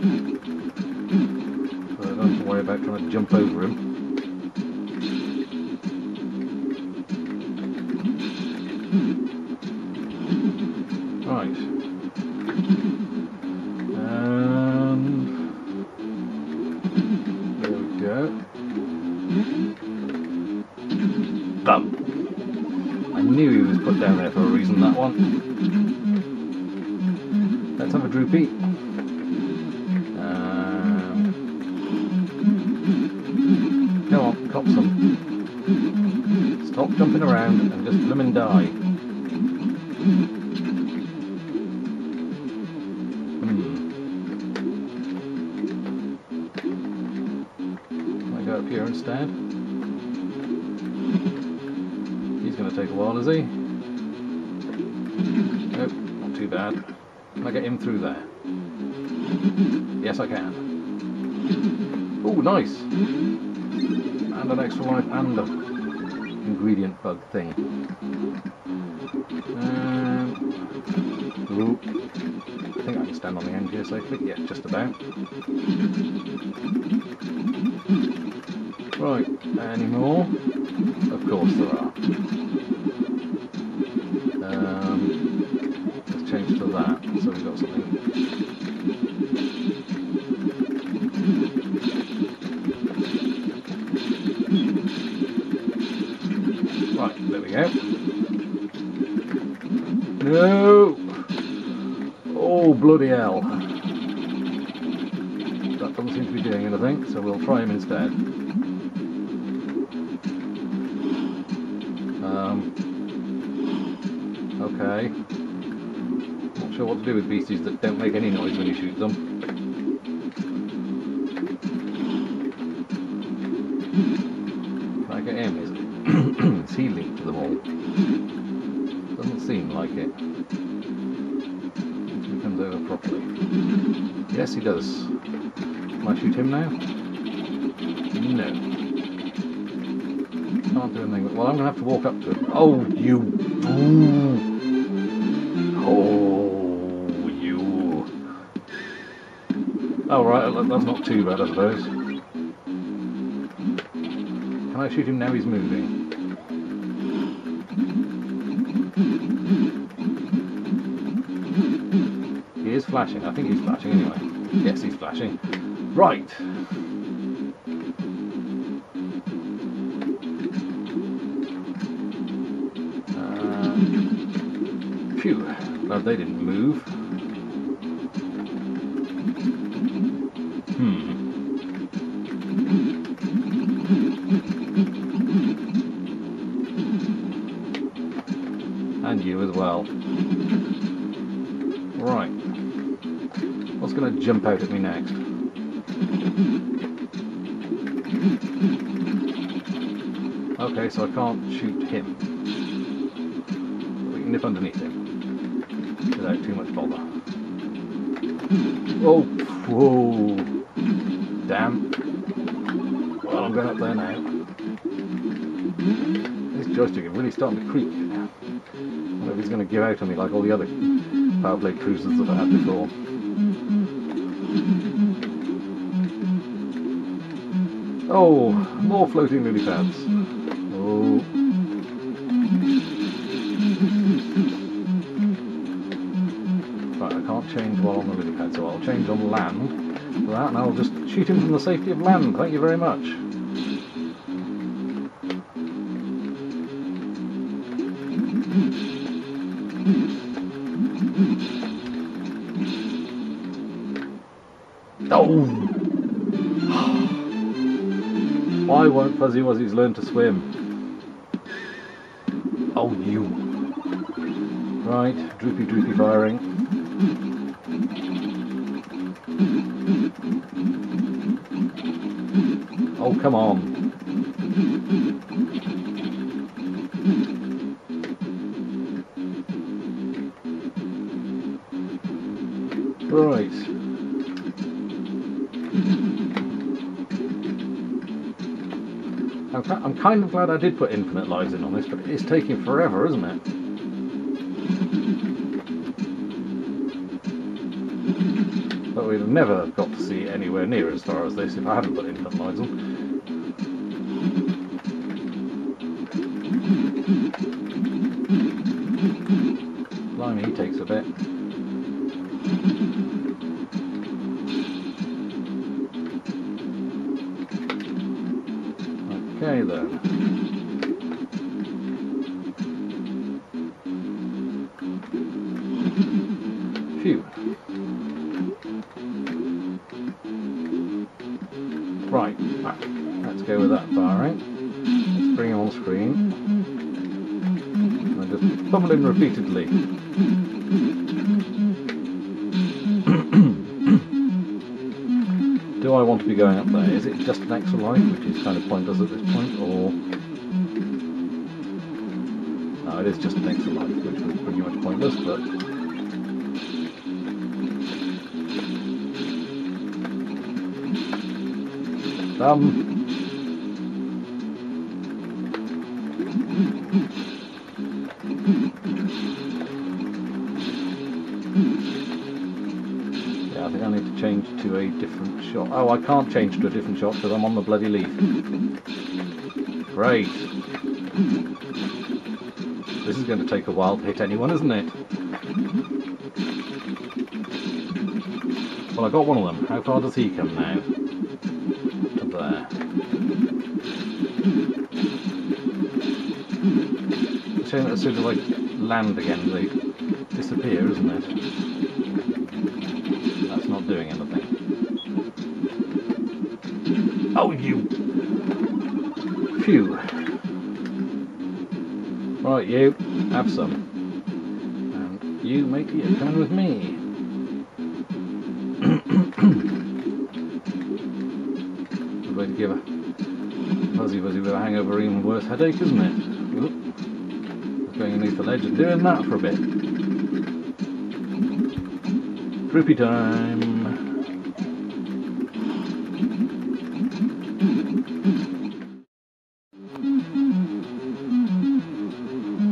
So I don't have to worry about trying to jump over him. Put down there for a reason, that one. Let's have a droopy. Um, come on, cop some. Stop jumping around and just blooming die. Can I get him through there? Yes, I can. Oh, nice! And an extra life and a ingredient bug thing. Um. I think I can stand on the end here safely. Yeah, just about. Right, any more? Of course there are. So we've got. Right, there we go. No! Oh, bloody hell. That doesn't seem to be doing anything, so we'll try him instead. Sure what to do with beasties that don't make any noise when you shoot them. Like get him? Is, he linked to them all? Doesn't seem like it. He comes over properly. Yes, he does. Can I shoot him now? No. Can't do anything. Well, I'm going to have to walk up to him. Oh, you. Oh, Oh, right. That's not too bad, I suppose. Can I shoot him now he's moving? He is flashing. I think he's flashing anyway. Yes, he's flashing. Right. Uh, phew. Glad they didn't move. Jump out at me next? Okay, so I can't shoot him. We can nip underneath him without too much bother. Oh, whoa. Damn. Well, I'm going up there now. This joystick is really starting to creak. I wonder if he's going to give out on me like all the other Powerplay Cruisers that I had before. Oh, more floating lily pads. Oh. Right, I can't change while on the lily pad, so I'll change on land for that, and I'll just shoot him from the safety of land. Thank you very much. Won't Fuzzy Wuzzies learn to swim? Oh, you. Right, droopy droopy firing. Oh, come on. Kind of glad I did put infinite lives in on this, but it's taking forever, isn't it? But we'd have never got to see anywhere near as far as this if I hadn't put infinite lives on. Blimey, he takes takes a bit. Repeatedly. Do I want to be going up there? Is it just an extra life, which is kind of pointless at this point, or... No, it is just an extra life, which was pretty much pointless, but... Um... Oh, I can't change to a different shot because I'm on the bloody leaf. Great. This is going to take a while to hit anyone, isn't it? Well, I got one of them. How far does he come now? To there. Shame that as soon as I land again, they disappear, isn't it? Right, you, have some. And you, make it coming with me. Good way to give a fuzzy fuzzy with a hangover even worse headache, isn't it? Oop. Going underneath the ledge and doing that for a bit. Droopy time.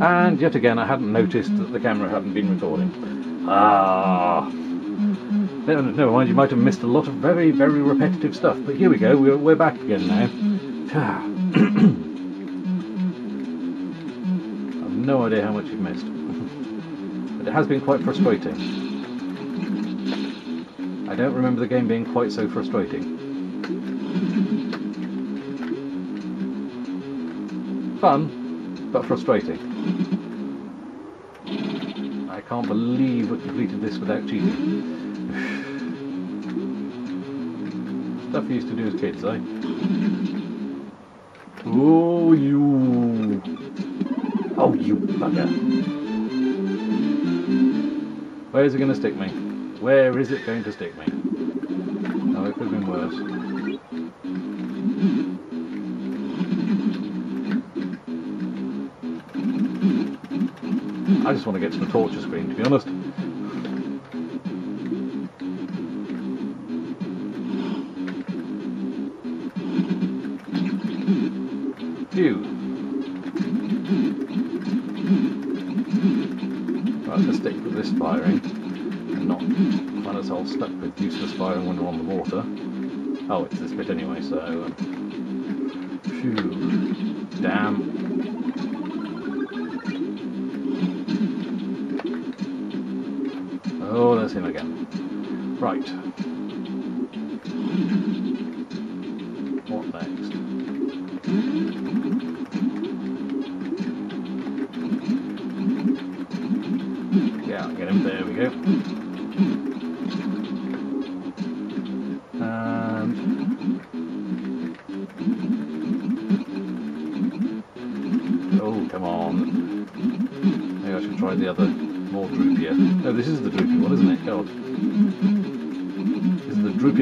And yet again, I hadn't noticed that the camera hadn't been recording. Ah. Never, mind, you might have missed a lot of very, very repetitive stuff. But here we go, we're, we're back again now. I've no idea how much you've missed. but it has been quite frustrating. I don't remember the game being quite so frustrating. Fun, but frustrating. I can't believe we completed this without cheating. Stuff we used to do as kids, eh? Oh, you. Oh, you bugger. Where is it going to stick me? Where is it going to stick me? Oh, it could have been worse. I just want to get to the torture screen, to be honest. Phew. Right, let's stick with this firing and not find ourselves stuck with useless firing when we're on the water. Oh, it's this bit anyway, so... Um, Right.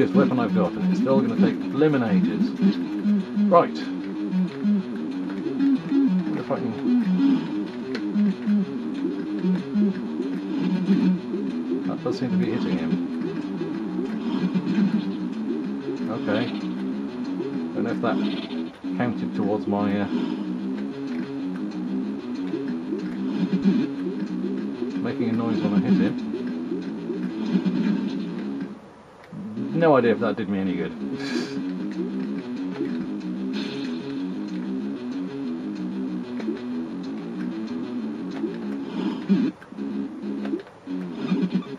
Droopiest weapon I've got, and it's still going to take blimmin' ages. Right. Wonder if I can... That does seem to be hitting him. Okay. Don't know if that counted towards my... Uh, making a noise when I hit it. No idea if that did me any good.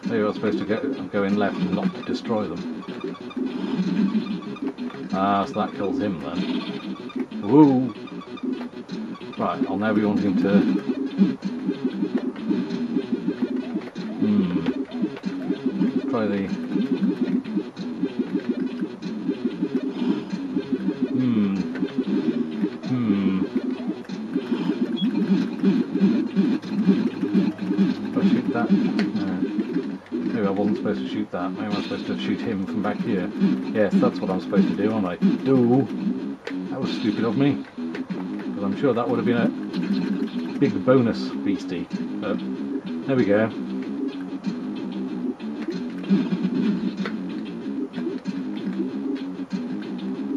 Maybe I was supposed to go, go in left and not destroy them. Ah, so that kills him then. Woo! Right, I'll now be wanting to... supposed to shoot him from back here. Yes, that's what I'm supposed to do, aren't I? Do! That was stupid of me. Because I'm sure that would have been a big bonus beastie. But there we go.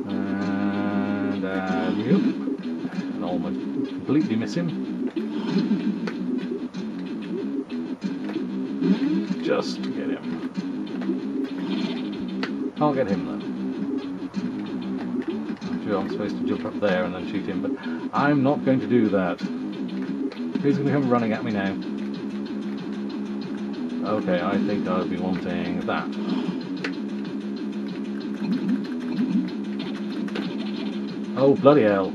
And uh, yep. And almost completely miss him. Just get him. Can't get him though. I'm sure I'm supposed to jump up there and then shoot him, but I'm not going to do that. Who's going to come running at me now? Okay, I think I'll be wanting that. Oh, bloody hell.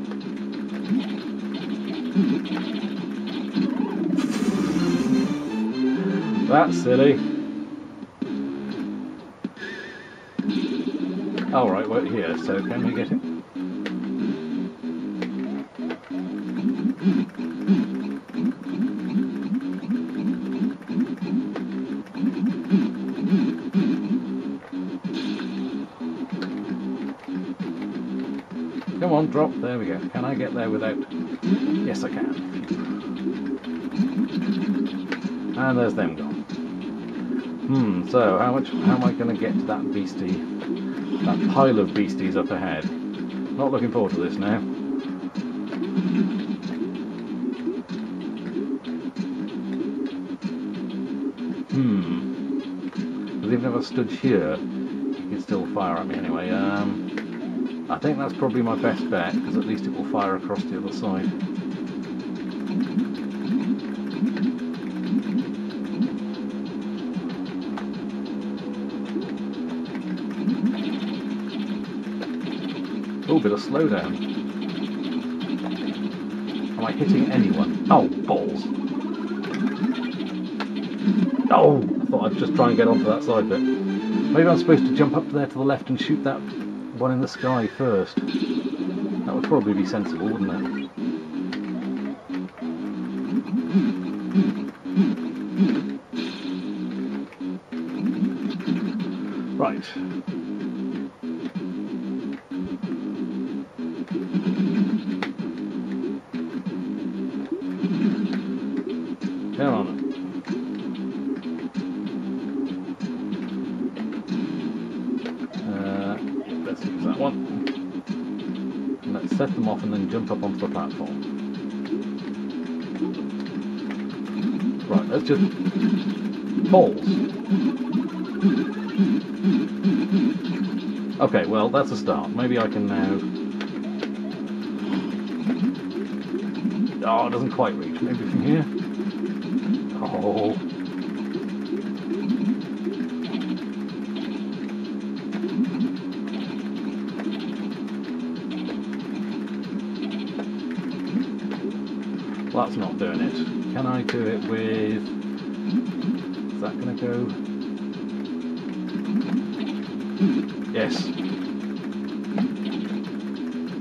That's silly. Oh, right, we're here, so can we get it? Come on, drop. There we go. Can I get there without... Yes, I can. And there's them gone. Hmm, so how much? How am I going to get to that beastie? That pile of beasties up ahead. Not looking forward to this now. Hmm. Because even if I stood here, he could still fire at me anyway. Um, I think that's probably my best bet, because at least it will fire across the other side. Oh, bit of slowdown. Am I hitting anyone? Oh, balls. Oh, I thought I'd just try and get onto that side bit. Maybe I'm supposed to jump up there to the left and shoot that one in the sky first. That would probably be sensible, wouldn't it? Right. Let's just... Balls. Okay, well, that's a start. Maybe I can now... Oh, it doesn't quite reach. Maybe from here? Oh. That's not doing it. Can I do that going to go... Yes.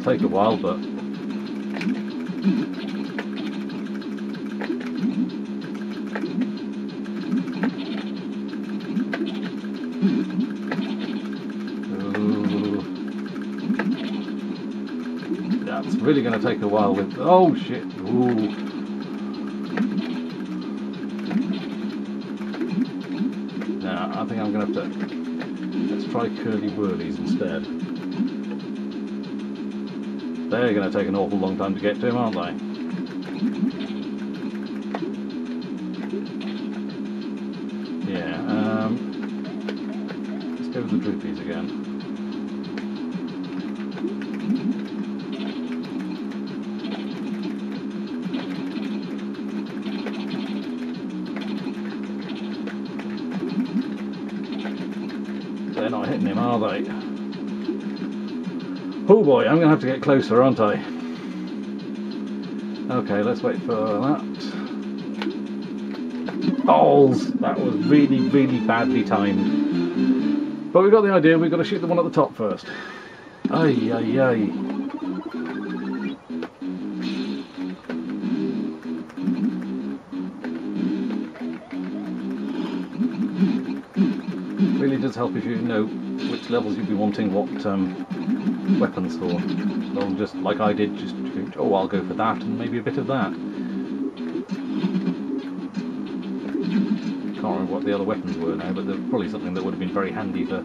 Take a while, but... That's really going to take a while with... Oh, shit. Ooh. To... Curly whirlies instead. They're going to take an awful long time to get to him, aren't they? They're not hitting him, are they? Oh boy, I'm going to have to get closer, aren't I? Okay, let's wait for that. Balls! That was really, really badly timed. But we've got the idea, we've got to shoot the one at the top first. Ay, ay, ay. Does help if you know which levels you'd be wanting what um, weapons for. So just like I did, just oh I'll go for that and maybe a bit of that. Can't remember what the other weapons were now, but they're probably something that would have been very handy for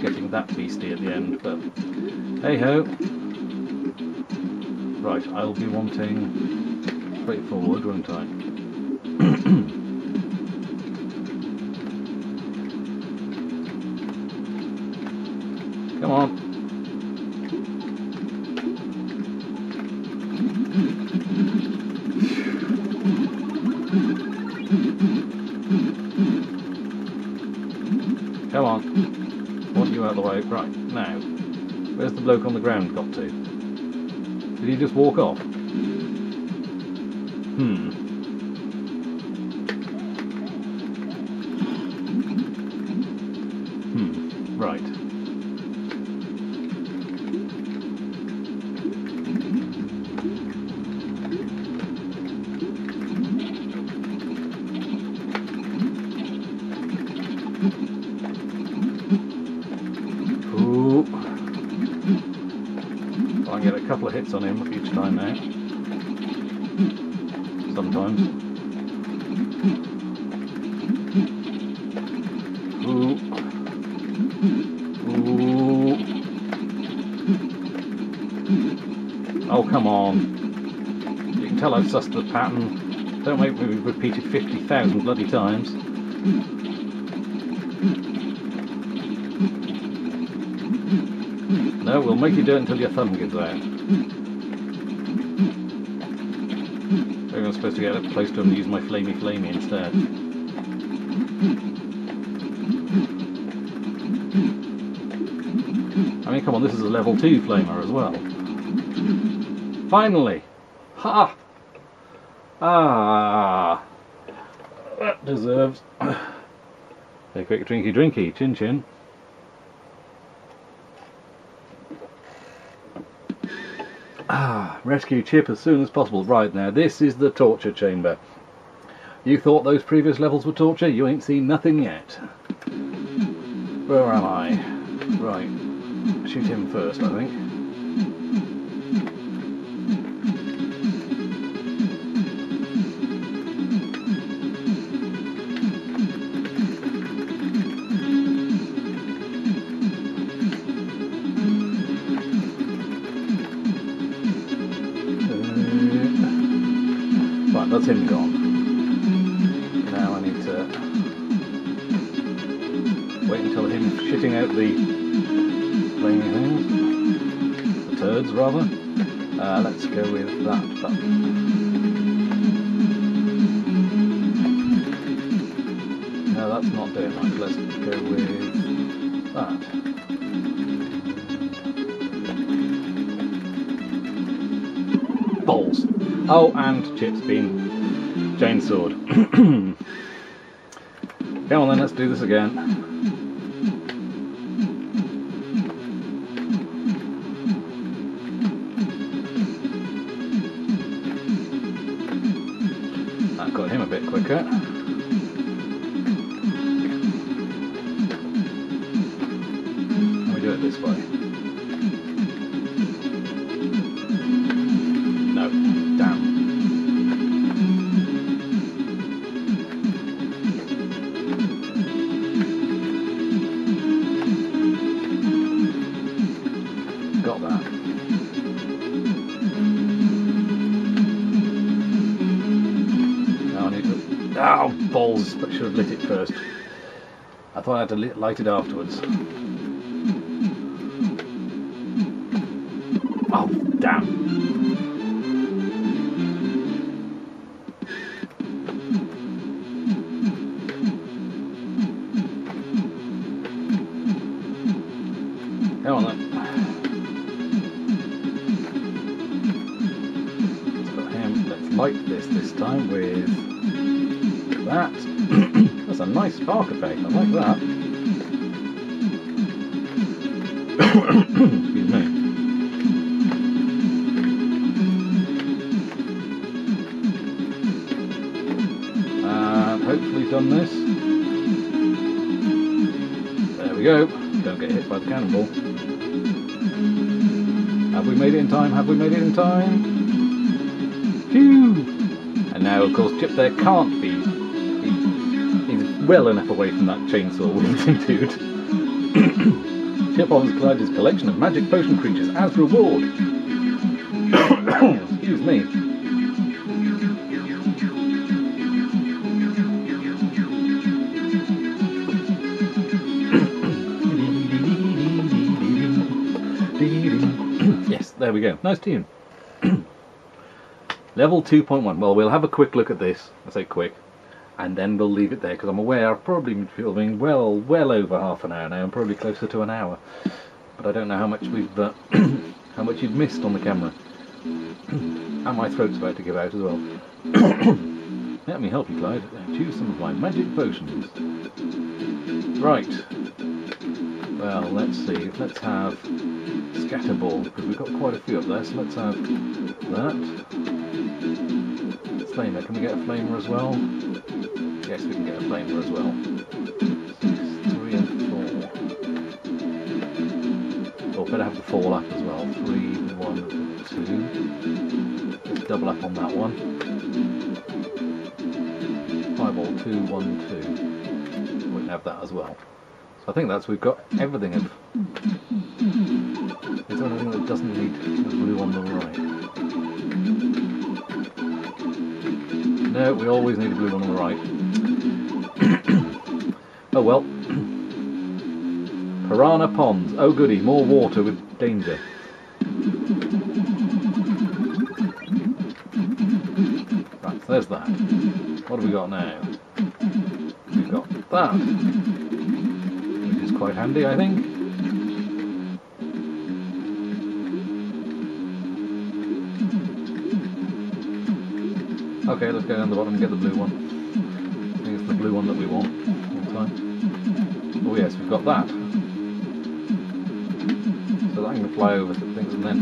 getting that beastie at the end. But hey ho. Right, I'll be wanting straightforward, won't I? bloke on the ground got to? Did he just walk off? Hmm. Hmm. Pattern. Don't make me repeat it 50,000 bloody times. No, we'll make you do it until your thumb gives out. Maybe I'm supposed to get up close to him and use my flamey flamey instead. I mean, come on, this is a level 2 flamer as well. Finally! Ha! Ah! That deserves a quick drinky drinky, chin chin. Ah, rescue chip as soon as possible. Right now, this is the torture chamber. You thought those previous levels were torture? You ain't seen nothing yet. Where am I? Right. Shoot him first, I think. Rather. Uh, let's go with that button. No, that's not doing much. Let's go with that. Balls. Oh, and Chip's been chainsawed. Come on then, let's do this again. to light it afterwards. Oh, damn. Hell on then. Let's light this this time with that. That's a nice spark effect, I like that. Excuse me. Uh, hopefully done this. There we go. Don't get hit by the cannonball. Have we made it in time? Have we made it in time? Phew! And now, of course, Chip there can't be. He's well enough away from that chainsaw wielding dude. Offers Clyde his collection of magic potion creatures as reward. Excuse me. yes, there we go. Nice tune. Level 2.1. Well, we'll have a quick look at this. I say quick. And then we'll leave it there because I'm aware I've probably been filming well, well over half an hour now. I'm probably closer to an hour. But I don't know how much we've, uh, how much you've missed on the camera. and my throat's about to give out as well. Let me help you, Clyde. Choose some of my magic potions. Right. Well, let's see. Let's have Scatterball, because we've got quite a few up there, so let's have that. Flamer, can we get a flamer as well? Yes, we can get a flamer as well. Three and four. Oh, better have the four lap as well. Three, one, two. Let's double up on that one. Fireball, two, one, two. We can have that as well. So I think that's we've got everything of. Is that doesn't need the blue on the right? No, we always need a blue one on the right. oh well. Piranha Ponds. Oh goody, more water with danger. Right, so there's that. What have we got now? We've got that. Which is quite handy, I think. Okay, let's go down the bottom and get the blue one. Blue one that we want all time. Oh yes, we've got that. So going to fly over things and then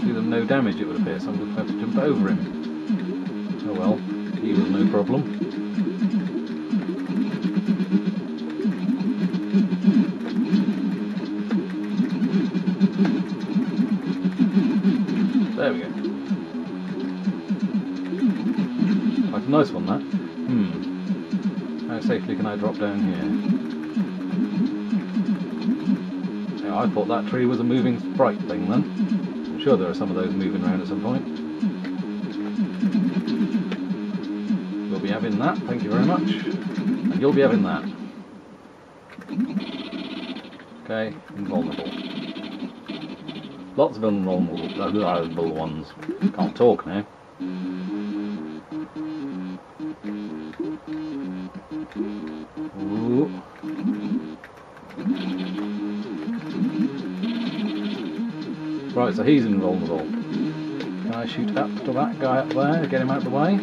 do them no damage it would appear, so I'm going to have to jump over him. Oh well, he was no problem. Quite one that. Hmm. How safely can I drop down here? Yeah, I thought that tree was a moving sprite thing then. I'm sure there are some of those moving around at some point. You'll be having that, thank you very much. And you'll be having that. Okay, invulnerable. Lots of invulnerable vulnerable ones. Can't talk now. Right, so he's invulnerable. Can I shoot up to that guy up there, get him out of the way?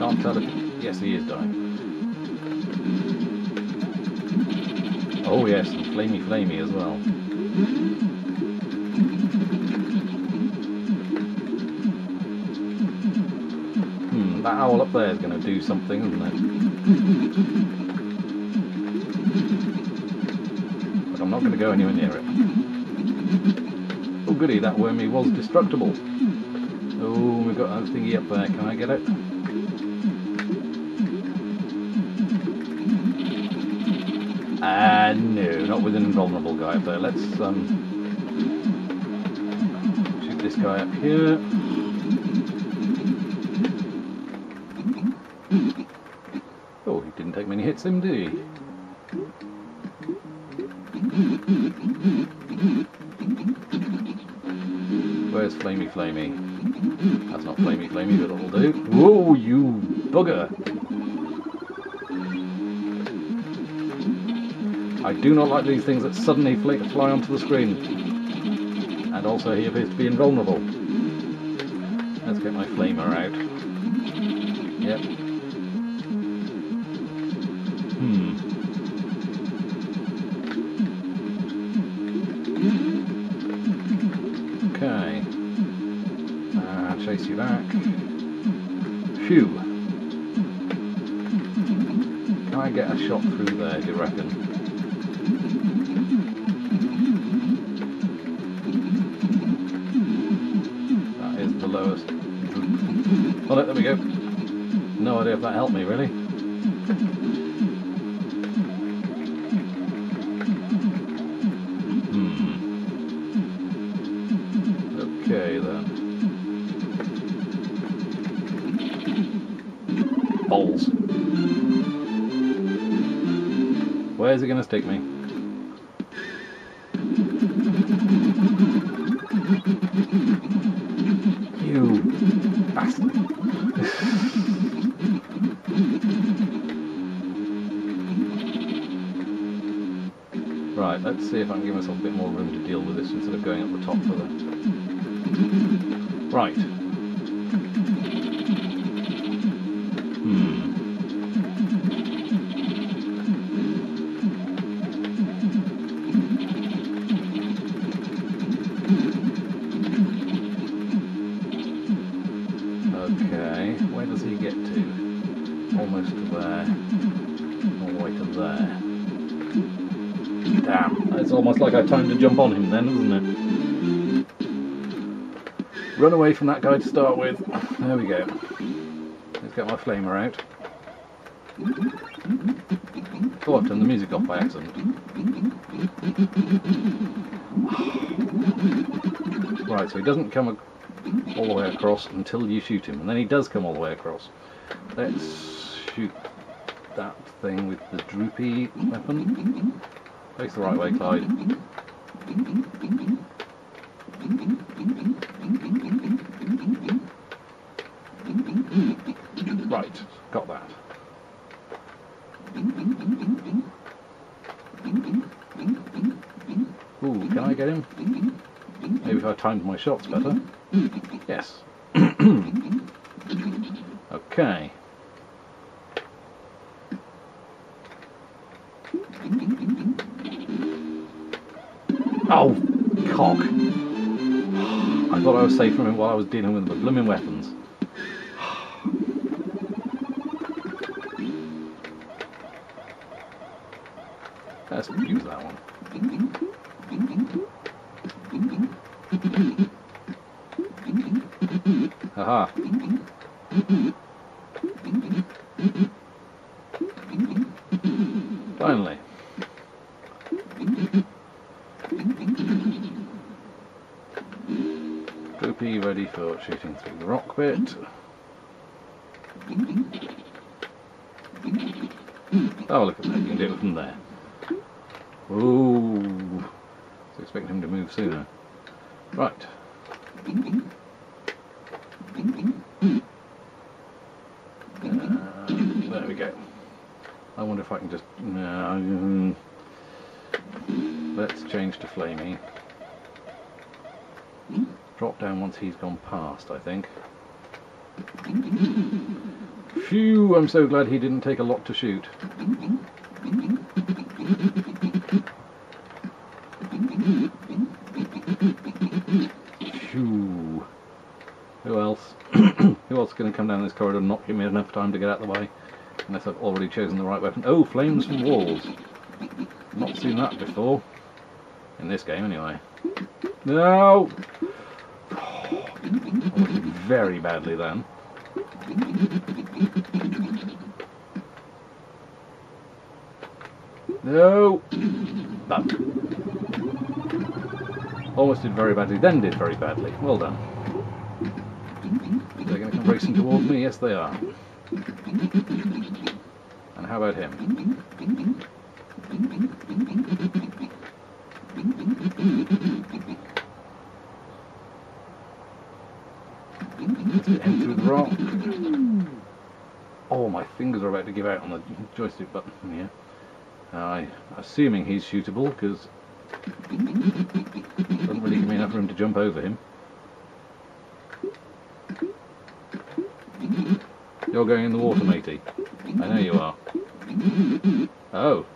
Can't tell if... Yes, he is dying. Oh yes, and flamey flamey as well. Hmm, that owl up there is going to do something, isn't it? Going to go anywhere near it. Oh goody, that wormy was destructible. Oh, we've got that thingy up there. Can I get it? Ah, no, not with an invulnerable guy up there. Let's um, shoot this guy up here. Where's Flamey Flamey? That's not Flamey Flamey, but it'll do. Whoa, you bugger! I do not like these things that suddenly fly onto the screen. And also he appears to be invulnerable. Let's get my flamer out. Yep. If that helped me, really. Hmm. Okay, then. Balls. Where's it going to stick me? Run away from that guy to start with. There we go. Let's get my flamer out. Oh, I've turned the music off by accident. Right, so he doesn't come all the way across until you shoot him, and then he does come all the way across. Let's shoot that thing with the droopy weapon. Face the right way, Clyde. Right, got that. Ooh, can I get him? Maybe if I timed my shots better. Yes. okay. Oh, cock. I thought I was safe from him while I was dealing with the blooming weapons. Let's use that one. Haha. Finally. Goopy ready for shooting through the rock bit. Oh, look at that, you can do it from there. Ooh. I was expecting him to move sooner. Right. Uh, there we go. I wonder if I can just. No, um, let's change to flamey. Drop down once he's gone past, I think. Phew, I'm so glad he didn't take a lot to shoot. Phew. Who else? Who else is going to come down this corridor and not give me enough time to get out of the way? Unless I've already chosen the right weapon. Oh, flames from walls. Not seen that before. In this game, anyway. No! Very badly then. No! That. Almost did very badly, then did very badly. Well done. They're going to come racing towards me? Yes, they are. And how about him? Rock. Oh, my fingers are about to give out on the joystick button here. I assuming he's shootable because doesn't really give me enough room to jump over him. You're going in the water, matey. I know you are. Oh.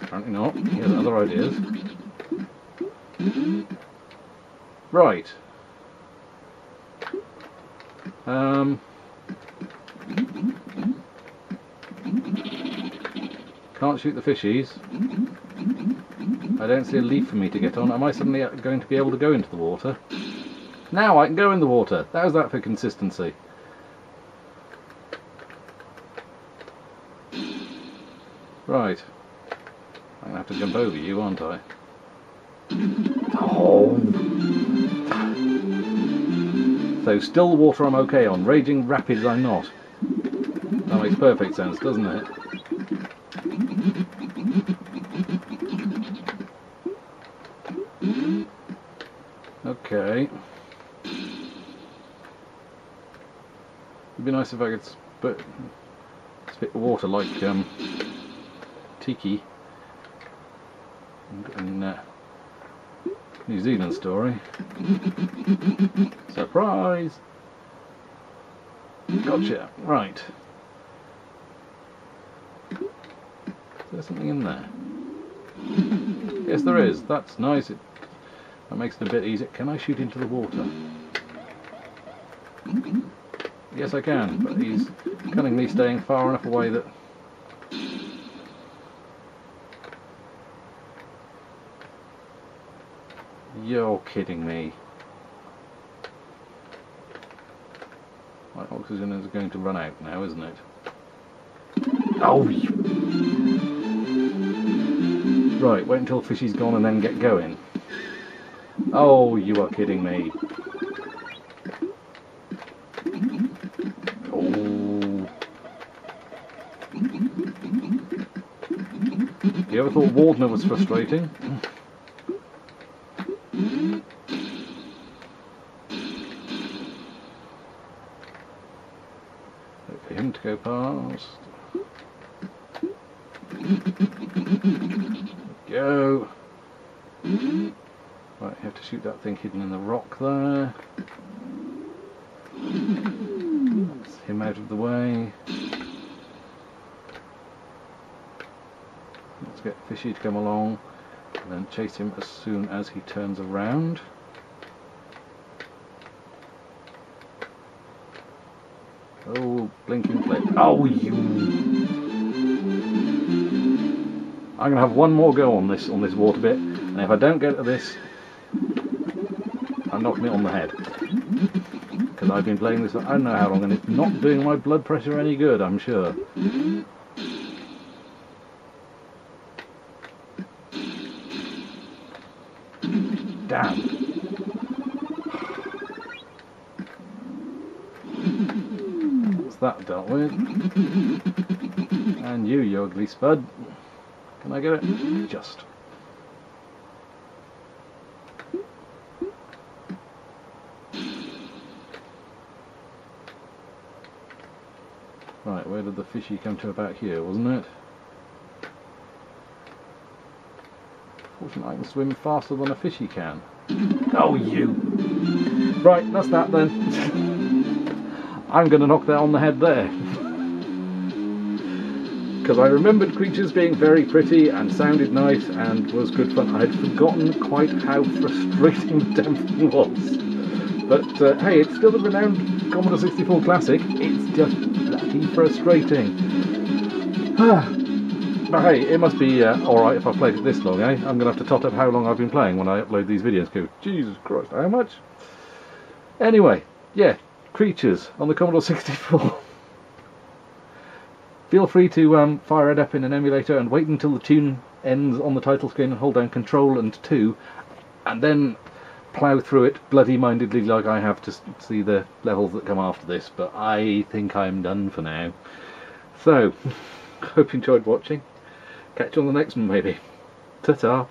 Apparently not. He has other ideas. Right. Um. Can't shoot the fishies. I don't see a leaf for me to get on. Am I suddenly going to be able to go into the water? Now I can go in the water. How's that for consistency? Right. I'm going to have to jump over you, aren't I? Oh. So still water I'm okay on, raging rapids I'm not. That makes perfect sense, doesn't it? Okay. It'd be nice if I could spit, spit water like um, Tiki in uh, New Zealand story. Surprise! Gotcha. Right. Is there something in there? Yes, there is. That's nice. It, that makes it a bit easier. Can I shoot into the water? Yes, I can, but he's cunningly staying far enough away that You're kidding me. My oxygen is going to run out now, isn't it? Oh! You... Right, wait until Fishy's gone and then get going. Oh, you are kidding me. Oh. You ever thought Wardner was frustrating? for him to go past. Go. Right, have to shoot that thing hidden in the rock there. That's him out of the way. Let's get Fishy to come along and then chase him as soon as he turns around. Oh, blinking flip. Oh, you. I'm going to have one more go on this on this water bit, and if I don't get to this, I'm knocking it on the head. Because I've been playing this for I don't know how long, and it's not doing my blood pressure any good, I'm sure. Damn. That dealt with. And you, you ugly spud. Can I get it? Just. Right, where did the fishy come to about here, wasn't it? Fortunately I can swim faster than a fishy can. Oh, you! Right, that's that then. I'm going to knock that on the head there. Because I remembered creatures being very pretty and sounded nice and was good fun. I had forgotten quite how frustrating the damn thing was. But uh, hey, it's still the renowned Commodore 64 classic. It's just bloody frustrating. but hey, it must be uh, alright if I've played it this long, eh? I'm going to have to tot up how long I've been playing when I upload these videos. Jesus Christ, how much? Anyway, yeah, creatures on the Commodore 64. Feel free to um, fire it up in an emulator and wait until the tune ends on the title screen and hold down Control and 2 and then plough through it bloody-mindedly like I have to see the levels that come after this, but I think I'm done for now. So, hope you enjoyed watching. Catch you on the next one maybe. Ta-ta!